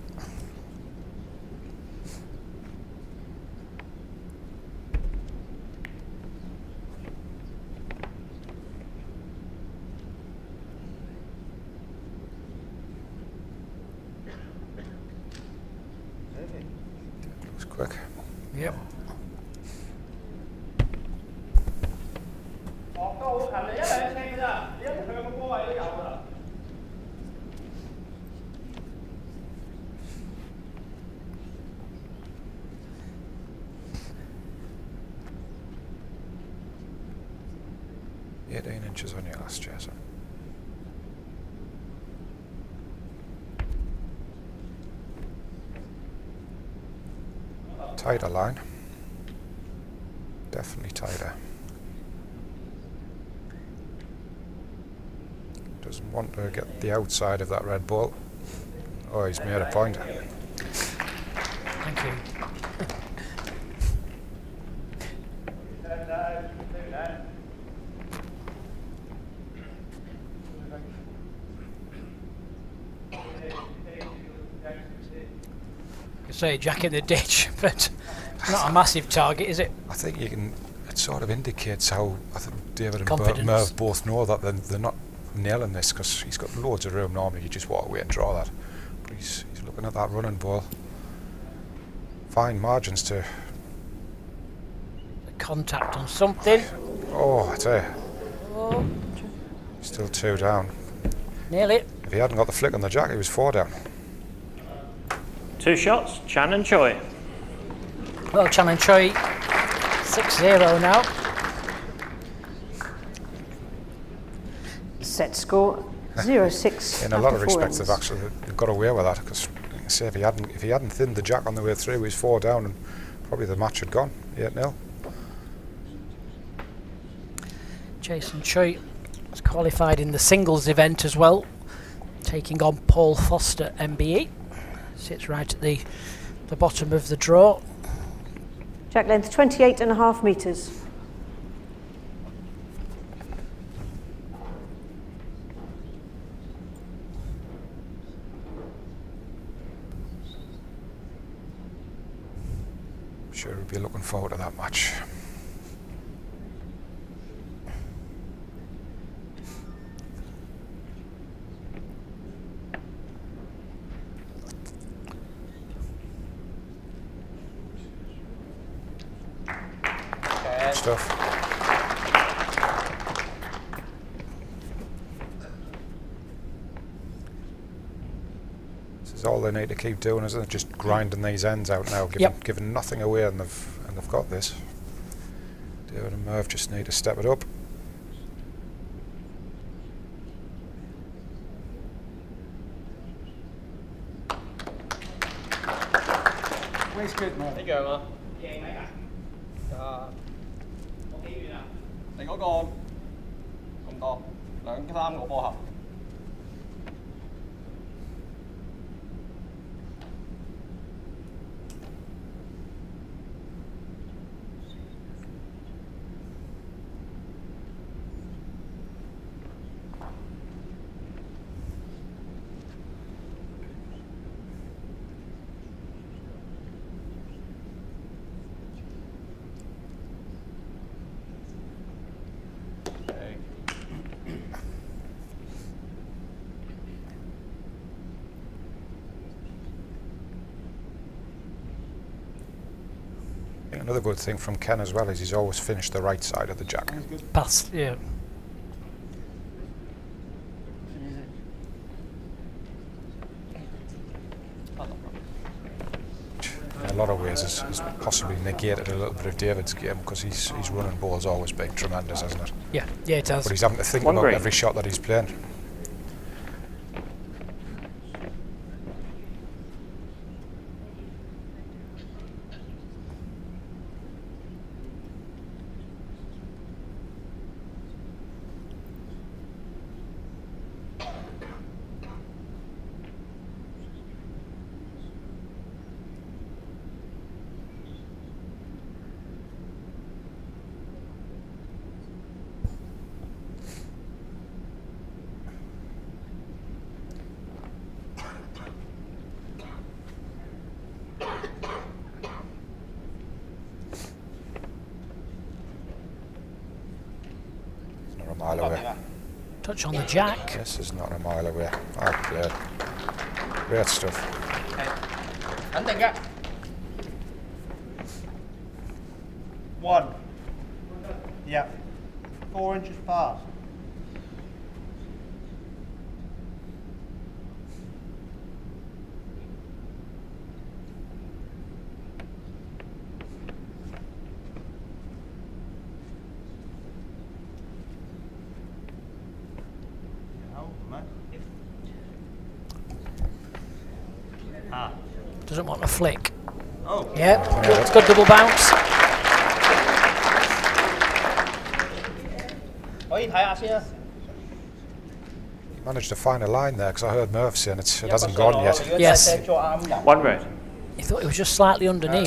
18 inches on your last, Jason. Tighter line. Definitely tighter. Doesn't want to get the outside of that red ball. Oh, he's made a point. Thank you. You say jack in the ditch, but not a massive target, is it? I think you can. It sort of indicates how I think David and Bert Merv both know that they're, they're not nailing this because he's got loads of room. Normally, you just walk away and draw that, but he's he's looking at that running ball. Fine margins to. Contact on something. Oh, I tell you, Oh, still two down. nail it. If he hadn't got the flick on the jack, he was four down. Two shots, Chan and Choi. Well, Chan and Choi 6 0 now. Set score 0 6. In a lot of respects, they've actually they've got away with that because, say, if he hadn't if he hadn't thinned the jack on the way through, he was four down, and probably the match had gone eight 0 Jason Choi was qualified in the singles event as well, taking on Paul Foster MBE. Sits right at the the bottom of the draw. Jack length 28 and a half metres. Sure, we'll be looking forward to that match. stuff. This is all they need to keep doing is they're just grinding these ends out now, giving, yep. giving nothing away, and they've and they've got this. David and Merv just need to step it up. Waste good, Merv. There you go, Merv. Another good thing from Ken as well is he's always finished the right side of the jack. Pass, yeah. In a lot of ways has, has possibly negated a little bit of David's game because he's his running ball's always been tremendous, hasn't it? Yeah, yeah, it does. But he's having to think One about green. every shot that he's playing. It's not a mile away. Touch on the jack. This is not a mile away. I played. Uh, Great stuff. 肯 Yeah. it's got double bounce. Managed to find a line there because I heard Merv saying it hasn't gone yet. Yes. One red. You thought it was just slightly underneath.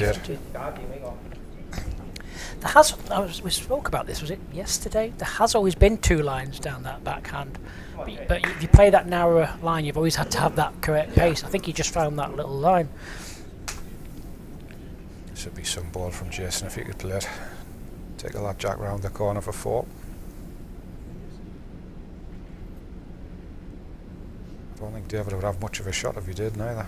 There has, was, we spoke about this, was it yesterday? There has always been two lines down that backhand. But, but if you play that narrower line, you've always had to have that correct pace. I think he just found that little line. Should be some ball from Jason if he could play it. Take a jack round the corner for four. I don't think David would have much of a shot if he did neither.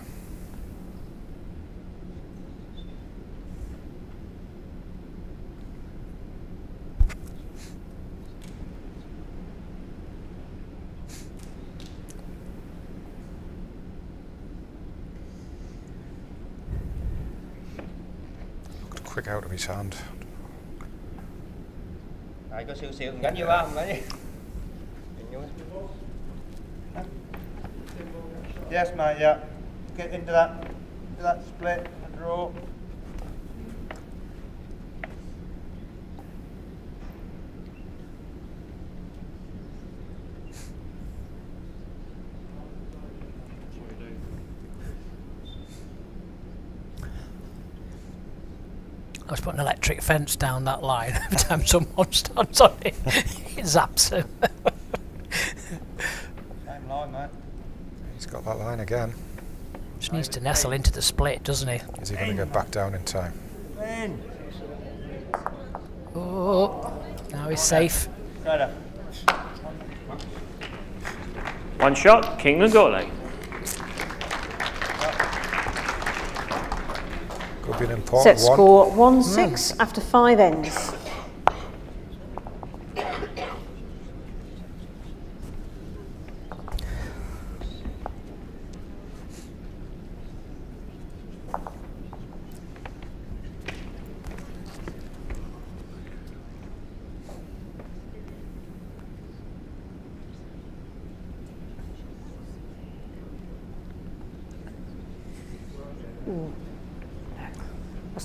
out of his hand. Yes, mate, yeah. Get into that, into that split and draw. I was putting an electric fence down that line every time someone stands on it. it zaps him. Same line, mate. He's got that line again. Just needs to nestle into the split, doesn't he? Is he going to go back down in time? In. Oh, now he's safe. One shot, King and Gourlay. Could be an Set one. score 1 6 after five ends.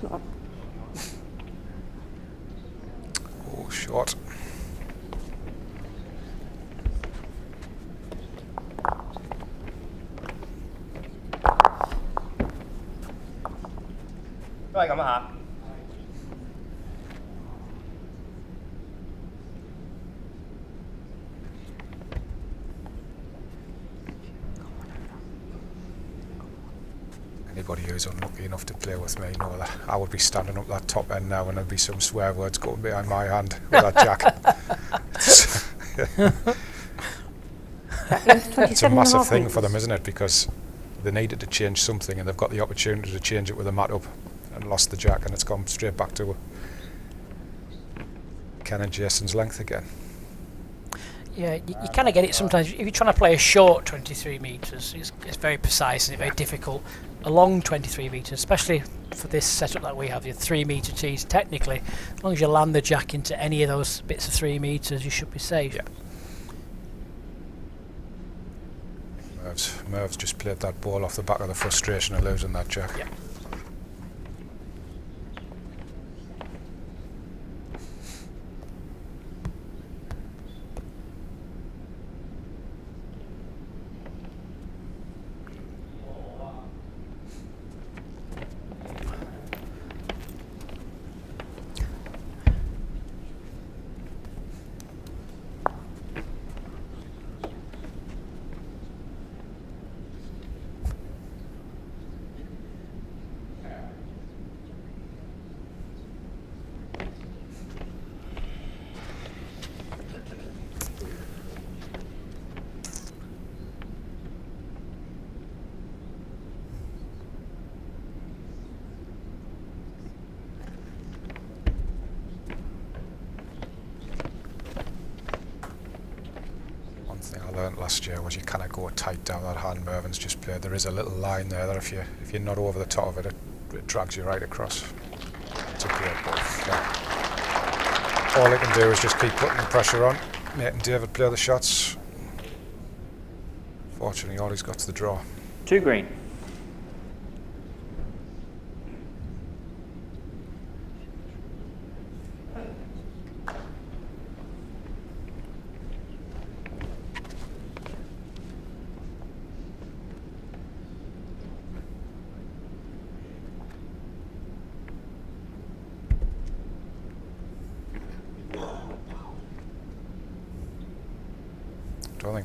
that's not up. Oh, short. Đó là 咁啊 Anybody who's unlucky enough to play with me know that I would be standing up that top end now and there'd be some swear words going behind my hand with that jack. it's, a massive thing for them, isn't it? Because they needed to change something and they've got the opportunity to change it with a mat up and lost the jack and it's gone straight back to Ken and Jason's length again. Yeah, you, you kind of get it sometimes. If you're trying to play a short 23 metres, it's, it's very precise and it's very difficult. A long 23 metres, especially for this setup that we have, your 3 metre tees, technically, as long as you land the jack into any of those bits of 3 metres, you should be safe. Yeah. Merv's, Merv's just played that ball off the back of the frustration of losing that jack. Yeah. One thing I learnt last year was you cannot go tight down that hand Mervyn's just played. There is a little line there that if you if you're not over the top of it, it, it drags you right across. It's a great ball. Yeah. All he can do is just keep putting the pressure on, making David play the shots. Fortunately, all he's got's the draw. Two green.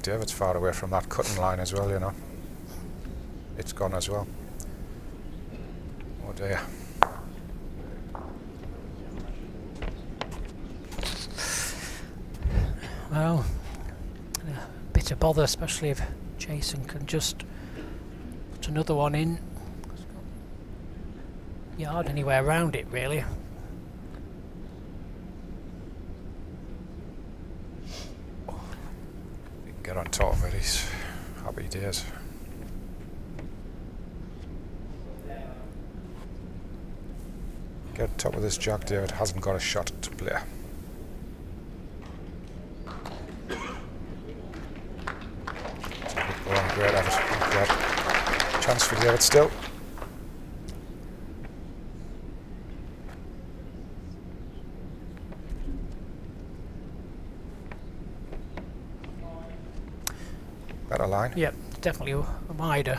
David's far away from that cutting line as well, you know. It's gone as well. Oh dear. Well, a bit of bother, especially if Jason can just put another one in. Yard anywhere around it, really. He can get on top of it, he's days. Get top of this jack, David hasn't got a shot to play. Great effort. Great. Chance for David still. Better line. Yep, definitely wider.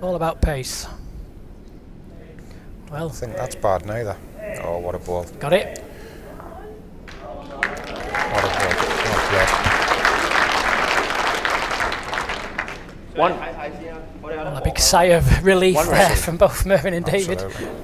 All about pace. Well, I think that's bad neither. Oh, what a ball. got it. What a ball. Not bad. One. Well, a big sigh of relief there from both Mervyn and David. Absolutely.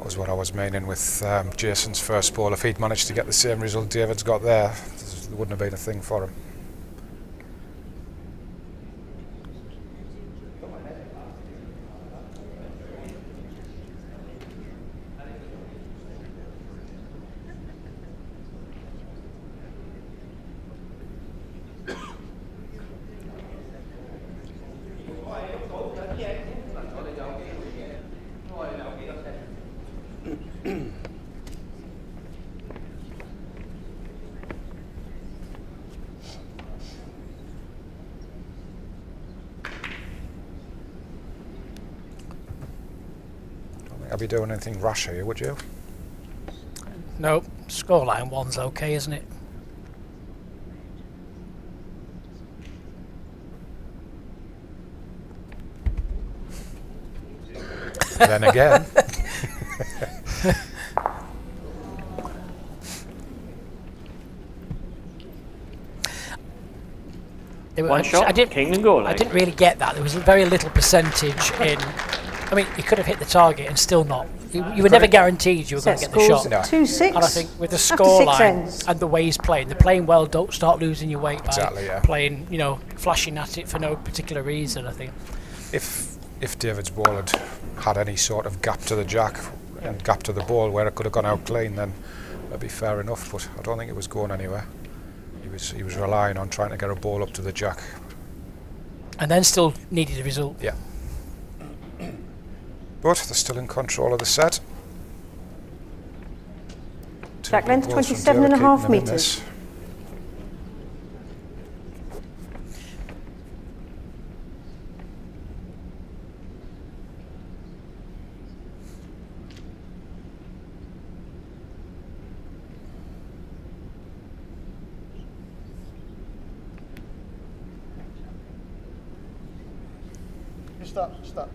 That was what I was meaning with um, Jason's first ball. If he'd managed to get the same result David's got there, there wouldn't have been a thing for him. Be doing anything rash here, would you? No, scoreline one's okay, isn't it? then again, One I- shot, I didn't, King and Gourlay. I didn't really get that. There was a very little percentage in. I mean, you could have hit the target and still not. You, you were never guaranteed you were going to get the shot. No. 2 6. And I think with the after scoreline and the way he's playing, the playing well, don't start losing your weight by Exactly, yeah. playing, you know, flashing at it for no particular reason. I think. if if David's ball had had any sort of gap to the jack and gap to the ball where it could have gone out clean, then that'd be fair enough. But I don't think it was going anywhere. He was he was relying on trying to get a ball up to the jack. And then still needed a result. Yeah. But they're still in control of the set. Two Jack length, balls from 27 and a half keeping them in metres. this. Just that, just that.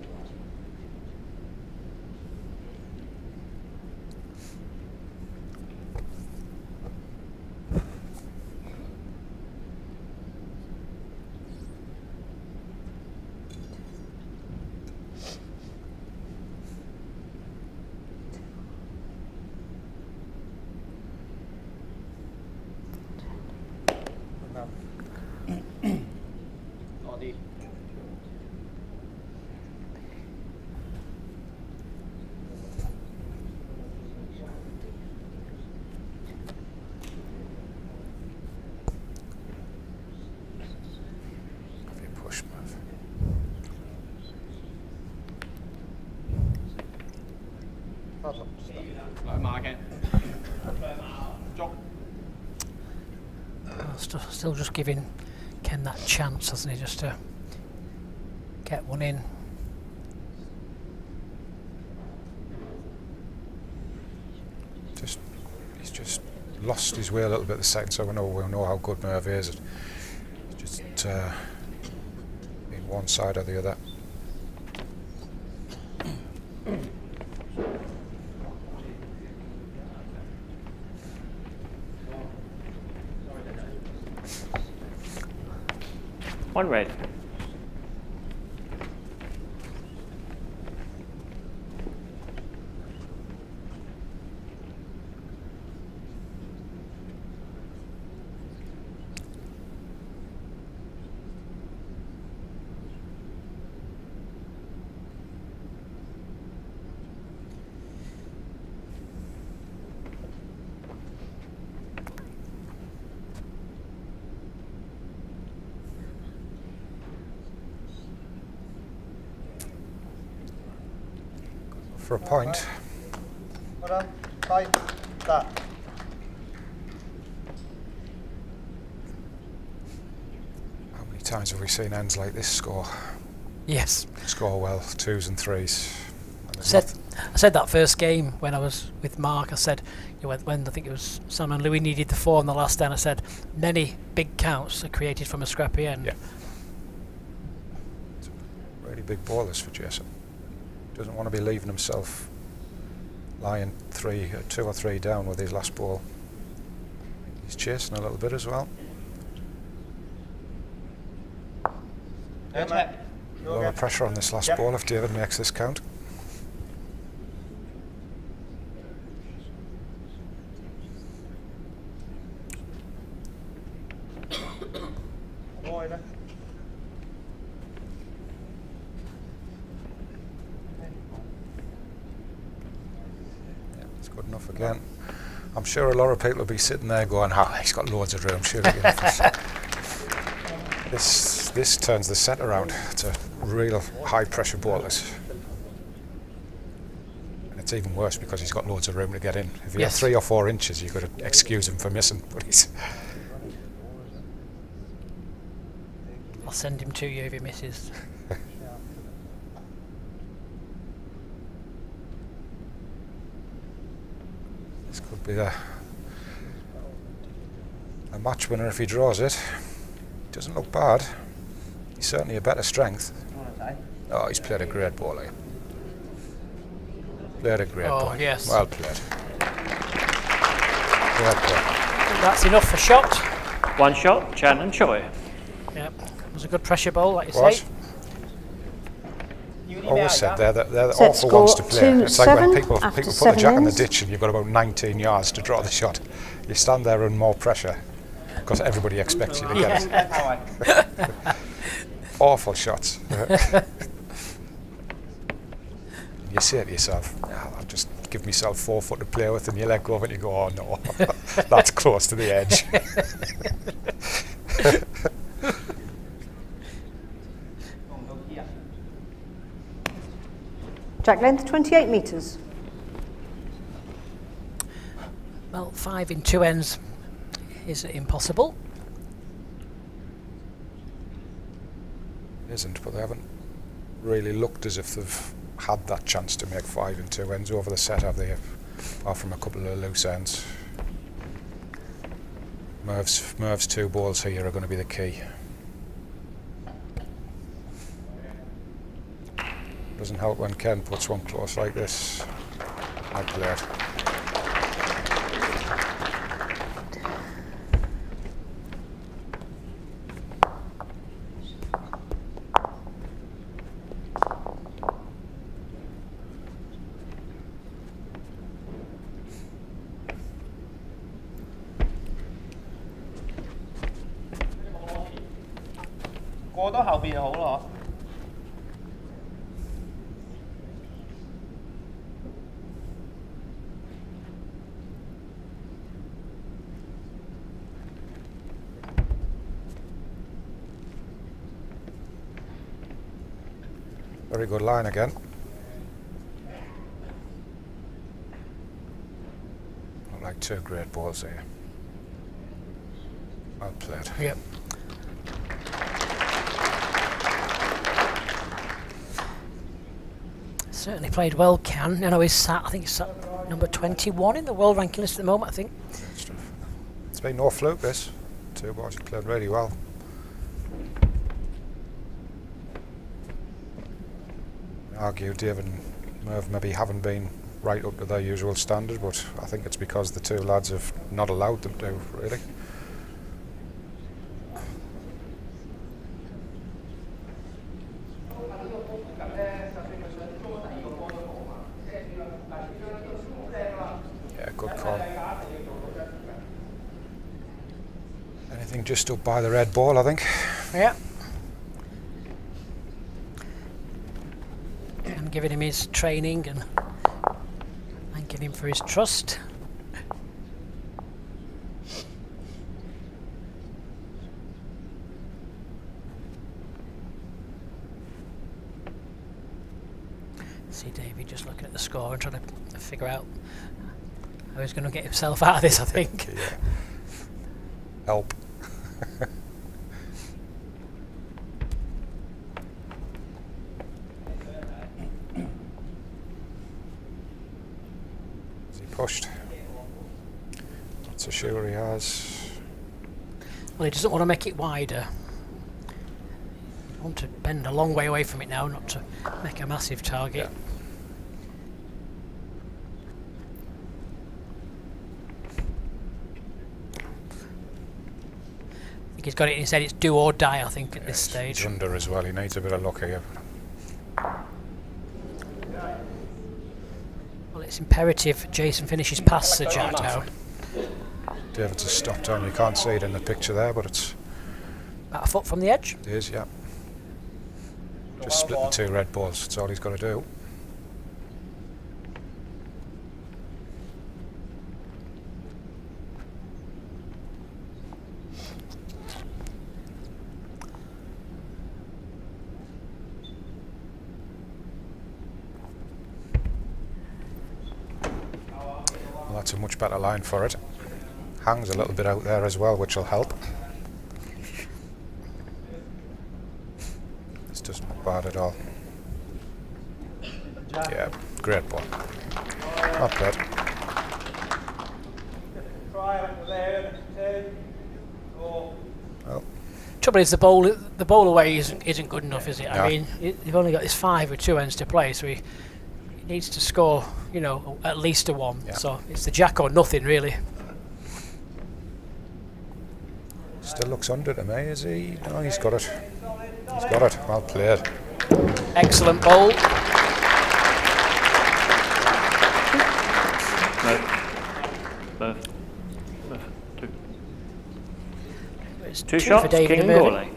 Have you push move? That's up, just that. Uh, Still, still just giving Ken that chance, hasn't he, just to get one in. Just he's just lost his way a little bit the second, so we know we know how good Merv is. Just uh, in one side or the other. One red. For a point, Hold on. Five. That. how many times have we seen ends like this score? Yes. Score well, twos and threes. And I said, I said that first game when I was with Mark. I said, you know, when, when I think it was Sam and Louis needed the four in the last end. I said, many big counts are created from a scrappy end. Yeah. really big ballers for Jason. Doesn't want to be leaving himself lying three, uh, two or three down with his last ball. He's chasing a little bit as well. Yeah, mate. A lot of pressure on this last Yep. ball if David makes this count. Wider. Yeah, it's good enough again. I'm sure a lot of people will be sitting there going, "Ah, he's got loads of room." Surely this this turns the set around to real high pressure ballers. And it's even worse because he's got loads of room to get in. If he Yes. had three or four inches, you could excuse him for missing. But he's I'll send him to you if he misses. Be a, a match winner if he draws it. Doesn't look bad. He's certainly a better strength. Oh, he's played a great ball here. Played a great Oh, ball. yes. Well played. Great play. That's enough for shot. One shot, Chan and Choi. Yep. It was a good pressure ball, like you Was. say. Always said they're the, they're the Set awful ones to play. It's like when people, people put the seven jack in the ditch and you've got about 19 yards to draw the shot. You stand there under more pressure because everybody expects you to get it. Awful shots. you say to yourself, "Ah, I'll just give myself four foot to play with and you let go of it and you go, oh no, that's close to the edge. Jack length 28 metres. Well, five in two ends is impossible. Isn't, but they haven't really looked as if they've had that chance to make five in two ends over the set, have they? Apart from a couple of loose ends. Merv's, Merv's two balls here are going to be the key. Doesn't help when Ken puts one close like this. Like that. Very good line again. Look like two great balls here. Well played. Yep. Certainly played well, Ken. I know he's sat, I think he's sat number 21 in the world ranking list at the moment, I think. It's been no fluke this. Two balls he played really well. Argue David and Merv maybe haven't been right up to their usual standard, but I think it's because the two lads have not allowed them to, really. Yeah, good call. Anything just up by the red ball, I think. Yeah. And giving him his training and thanking him for his trust. See David just looking at the score and trying to figure out how he's going to get himself out of this, I think. Yeah. Help. Is he pushed? Not so sure he has. Well, he doesn't want to make it wider. You want to bend a long way away from it now, not to make a massive target. I think he's got it in his head, it's do or die, I think, at this He's stage. under as well. He needs a bit of luck here. Well, it's imperative Jason finishes past Sir Jack now. David's has stopped on. You can't see it in the picture there, but it's About a foot from the edge. it is, yeah. Just split the two red balls. That's all he's got to do. Well, that's a much better line for it hangs a little bit out there as well, which will help. This doesn't look bad at all. Yeah, great ball. Not bad. Trouble is the bowl the bowl away isn't isn't good enough, is it? No. I mean, you've only got this five or two ends to play, so he needs to score, you know, at least a one. Yeah. So it's the jack or nothing, really. Still looks under to me, is he? No, he's got it. He's got it. Well played. Excellent bowl. Merv. Merv. Merv. Two. It's Two for shots, David King. Gourlay.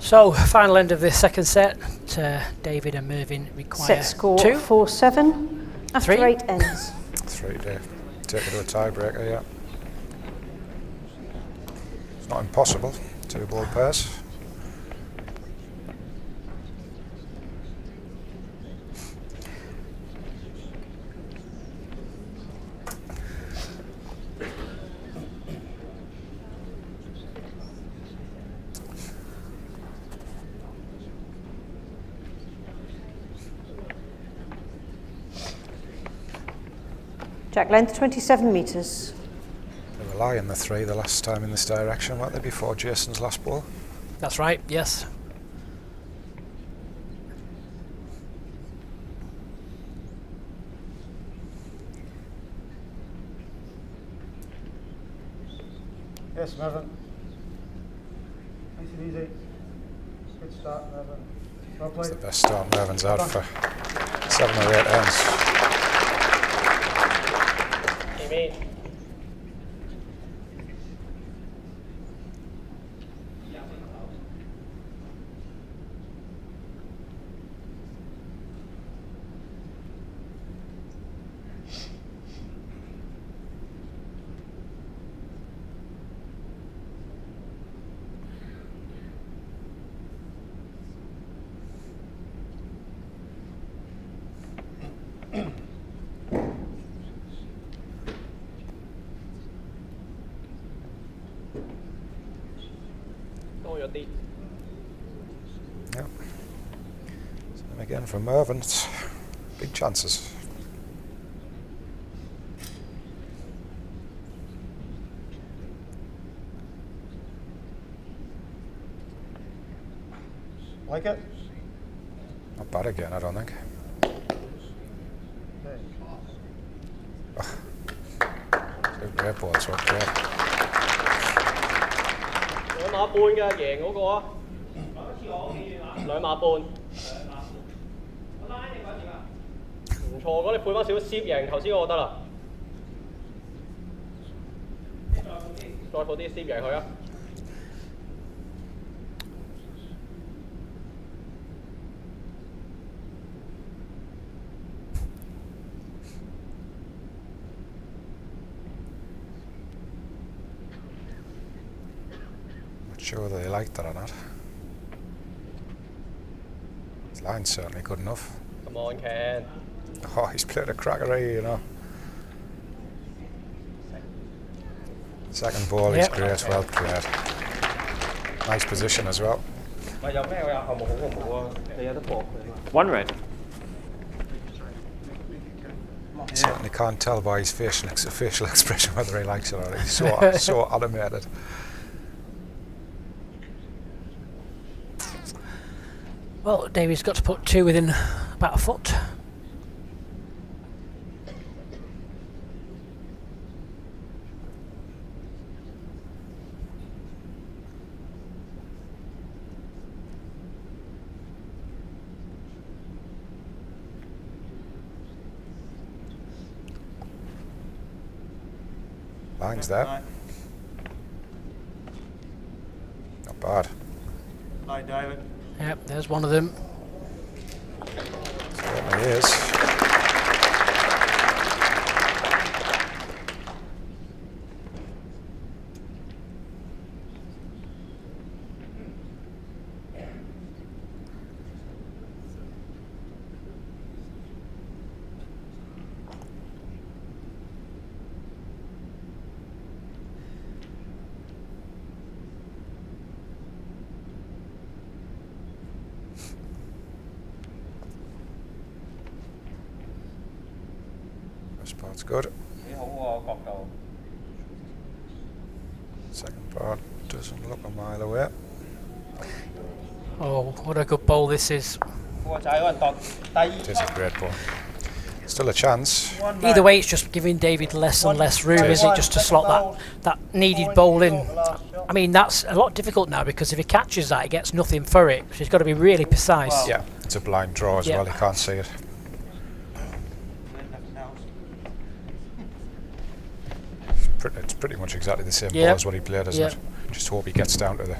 So final end of the second set. Uh, David and Mervyn require Set score two. 4 7 after Three. eight ends. Three to take it to a tiebreaker, yeah. Not impossible. Two ball pairs. Jack length 27 metres. They were lying the three the last time in this direction, weren't they, before Jason's last ball? That's right. Yes. Yes, Mervyn. Nice and easy. Good start, Mervyn. Well It's played. the best start Mervyn's had for seven or eight ends. Yep Same again from Mervyn. It's Big chances. Like it? Not bad again, I don't think. Two great balls, what great. 两码半嘅赢嗰个啊，两码半。 唔錯，嗰你配翻少少攝贏頭先嗰個得啦。再放啲攝贏佢啊！Sure whether they liked that or not. His line's certainly good enough. Come on, Ken。Oh, he's played a cracker, eh, you know. Second ball yep. is great, well played. Nice position as well. One red. Yeah. Certainly can't tell by his facial, ex facial expression whether he likes it or not. He's so, so animated. Well, Davey's got to put two within about a foot. Line's there. Right. Not bad. Hi, David. Yep, there's one of them. Certainly is. this is. This is ball. Still a chance. Either way, it's just giving David less and less room, is it, just to slot that, that needed ball in. I mean, that's a lot difficult now because if he catches that, he gets nothing for it. So he's got to be really precise. Yeah, it's a blind draw as yeah. well. He can't see it. It's pretty, much exactly the same ball as what he played, isn't it? Just hope he gets down to the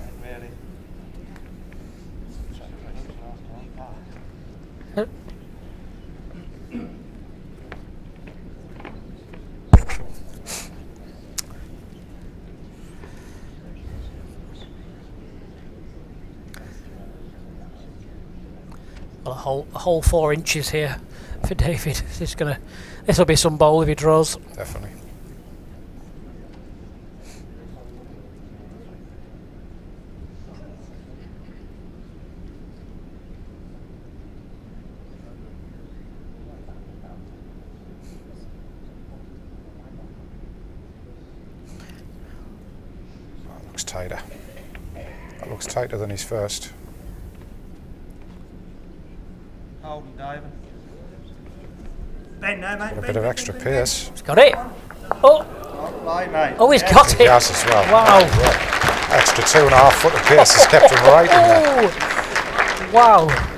Well, a whole, a whole four inches here for David. This gonna, this will be some bowl if he draws. Definitely. Looks tighter. That looks tighter than his first. Holden diving. Ben now, mate. Got a bit of extra Ben, Ben. pace. He's got it. Oh, Not lie, mate. oh, he's Yeah. got it. Gas as well. Wow. Right. Extra two and a half foot of pace has kept him right in there. Oh, wow.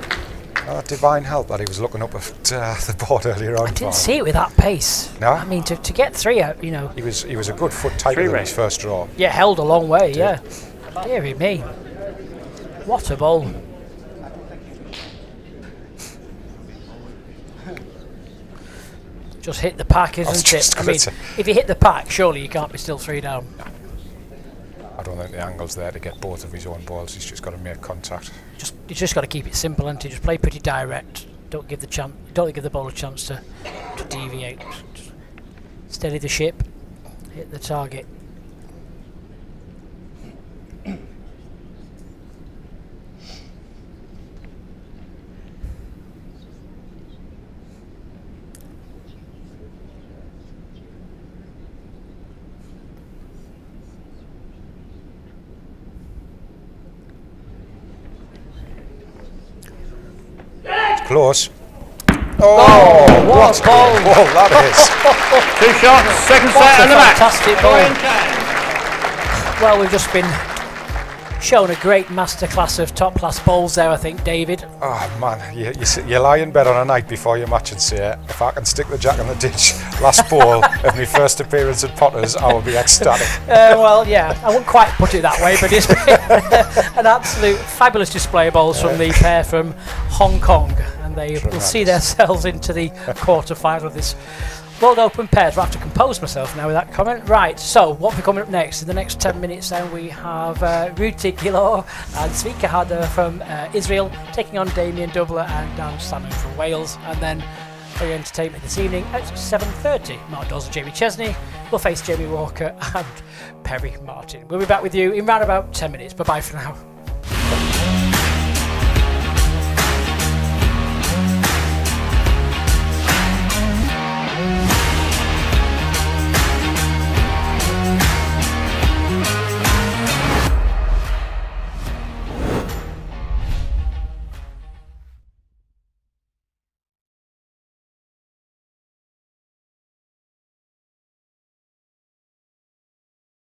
Oh, divine help that he was looking up at uh, the board earlier on. I didn't see it with that pace. No? I mean, to, to get three out, you know, He was he was a good foot tighter Three than his first draw. yeah, held a long way, yeah. Deary me. What a bowl. Just hit the pack, isn't it? I mean, if you hit the pack, surely you can't be still three down. I don't think the angle's there to get both of his own balls. He's just got to make contact. Just you just got to keep it simple and to just play pretty direct. Don't give the chance. Don't give the ball a chance to to deviate. Just steady the ship, hit the target. It's close. Oh, what, a ball that is! Two shots, second What set and the back. fantastic ball! Well, we've just been shown a great masterclass of top class bowls there, I think, David. Oh man, you, you, sit- you lie in bed on a night before your match and say, if I can stick the jack in the ditch last ball of my first appearance at Potters, I will be ecstatic. Uh, well, yeah, I wouldn't quite put it that way, but it's been an absolute fabulous display of bowls from the pair from Hong Kong, and they will see themselves into the quarter final of this World Open pairs. I have to compose myself now with that comment. Right, so what we're coming up next? In the next 10 minutes, then we have uh, Ruti Gilor and Tzvika Hadar from uh, Israel taking on Damian Doubler and Dan Salmon from Wales, and then for your entertainment this evening at 7.30. Mark Dawes and Jamie Chestney will face Jamie Walker and Perry Martin. We'll be back with you in round about 10 minutes. Bye bye for now.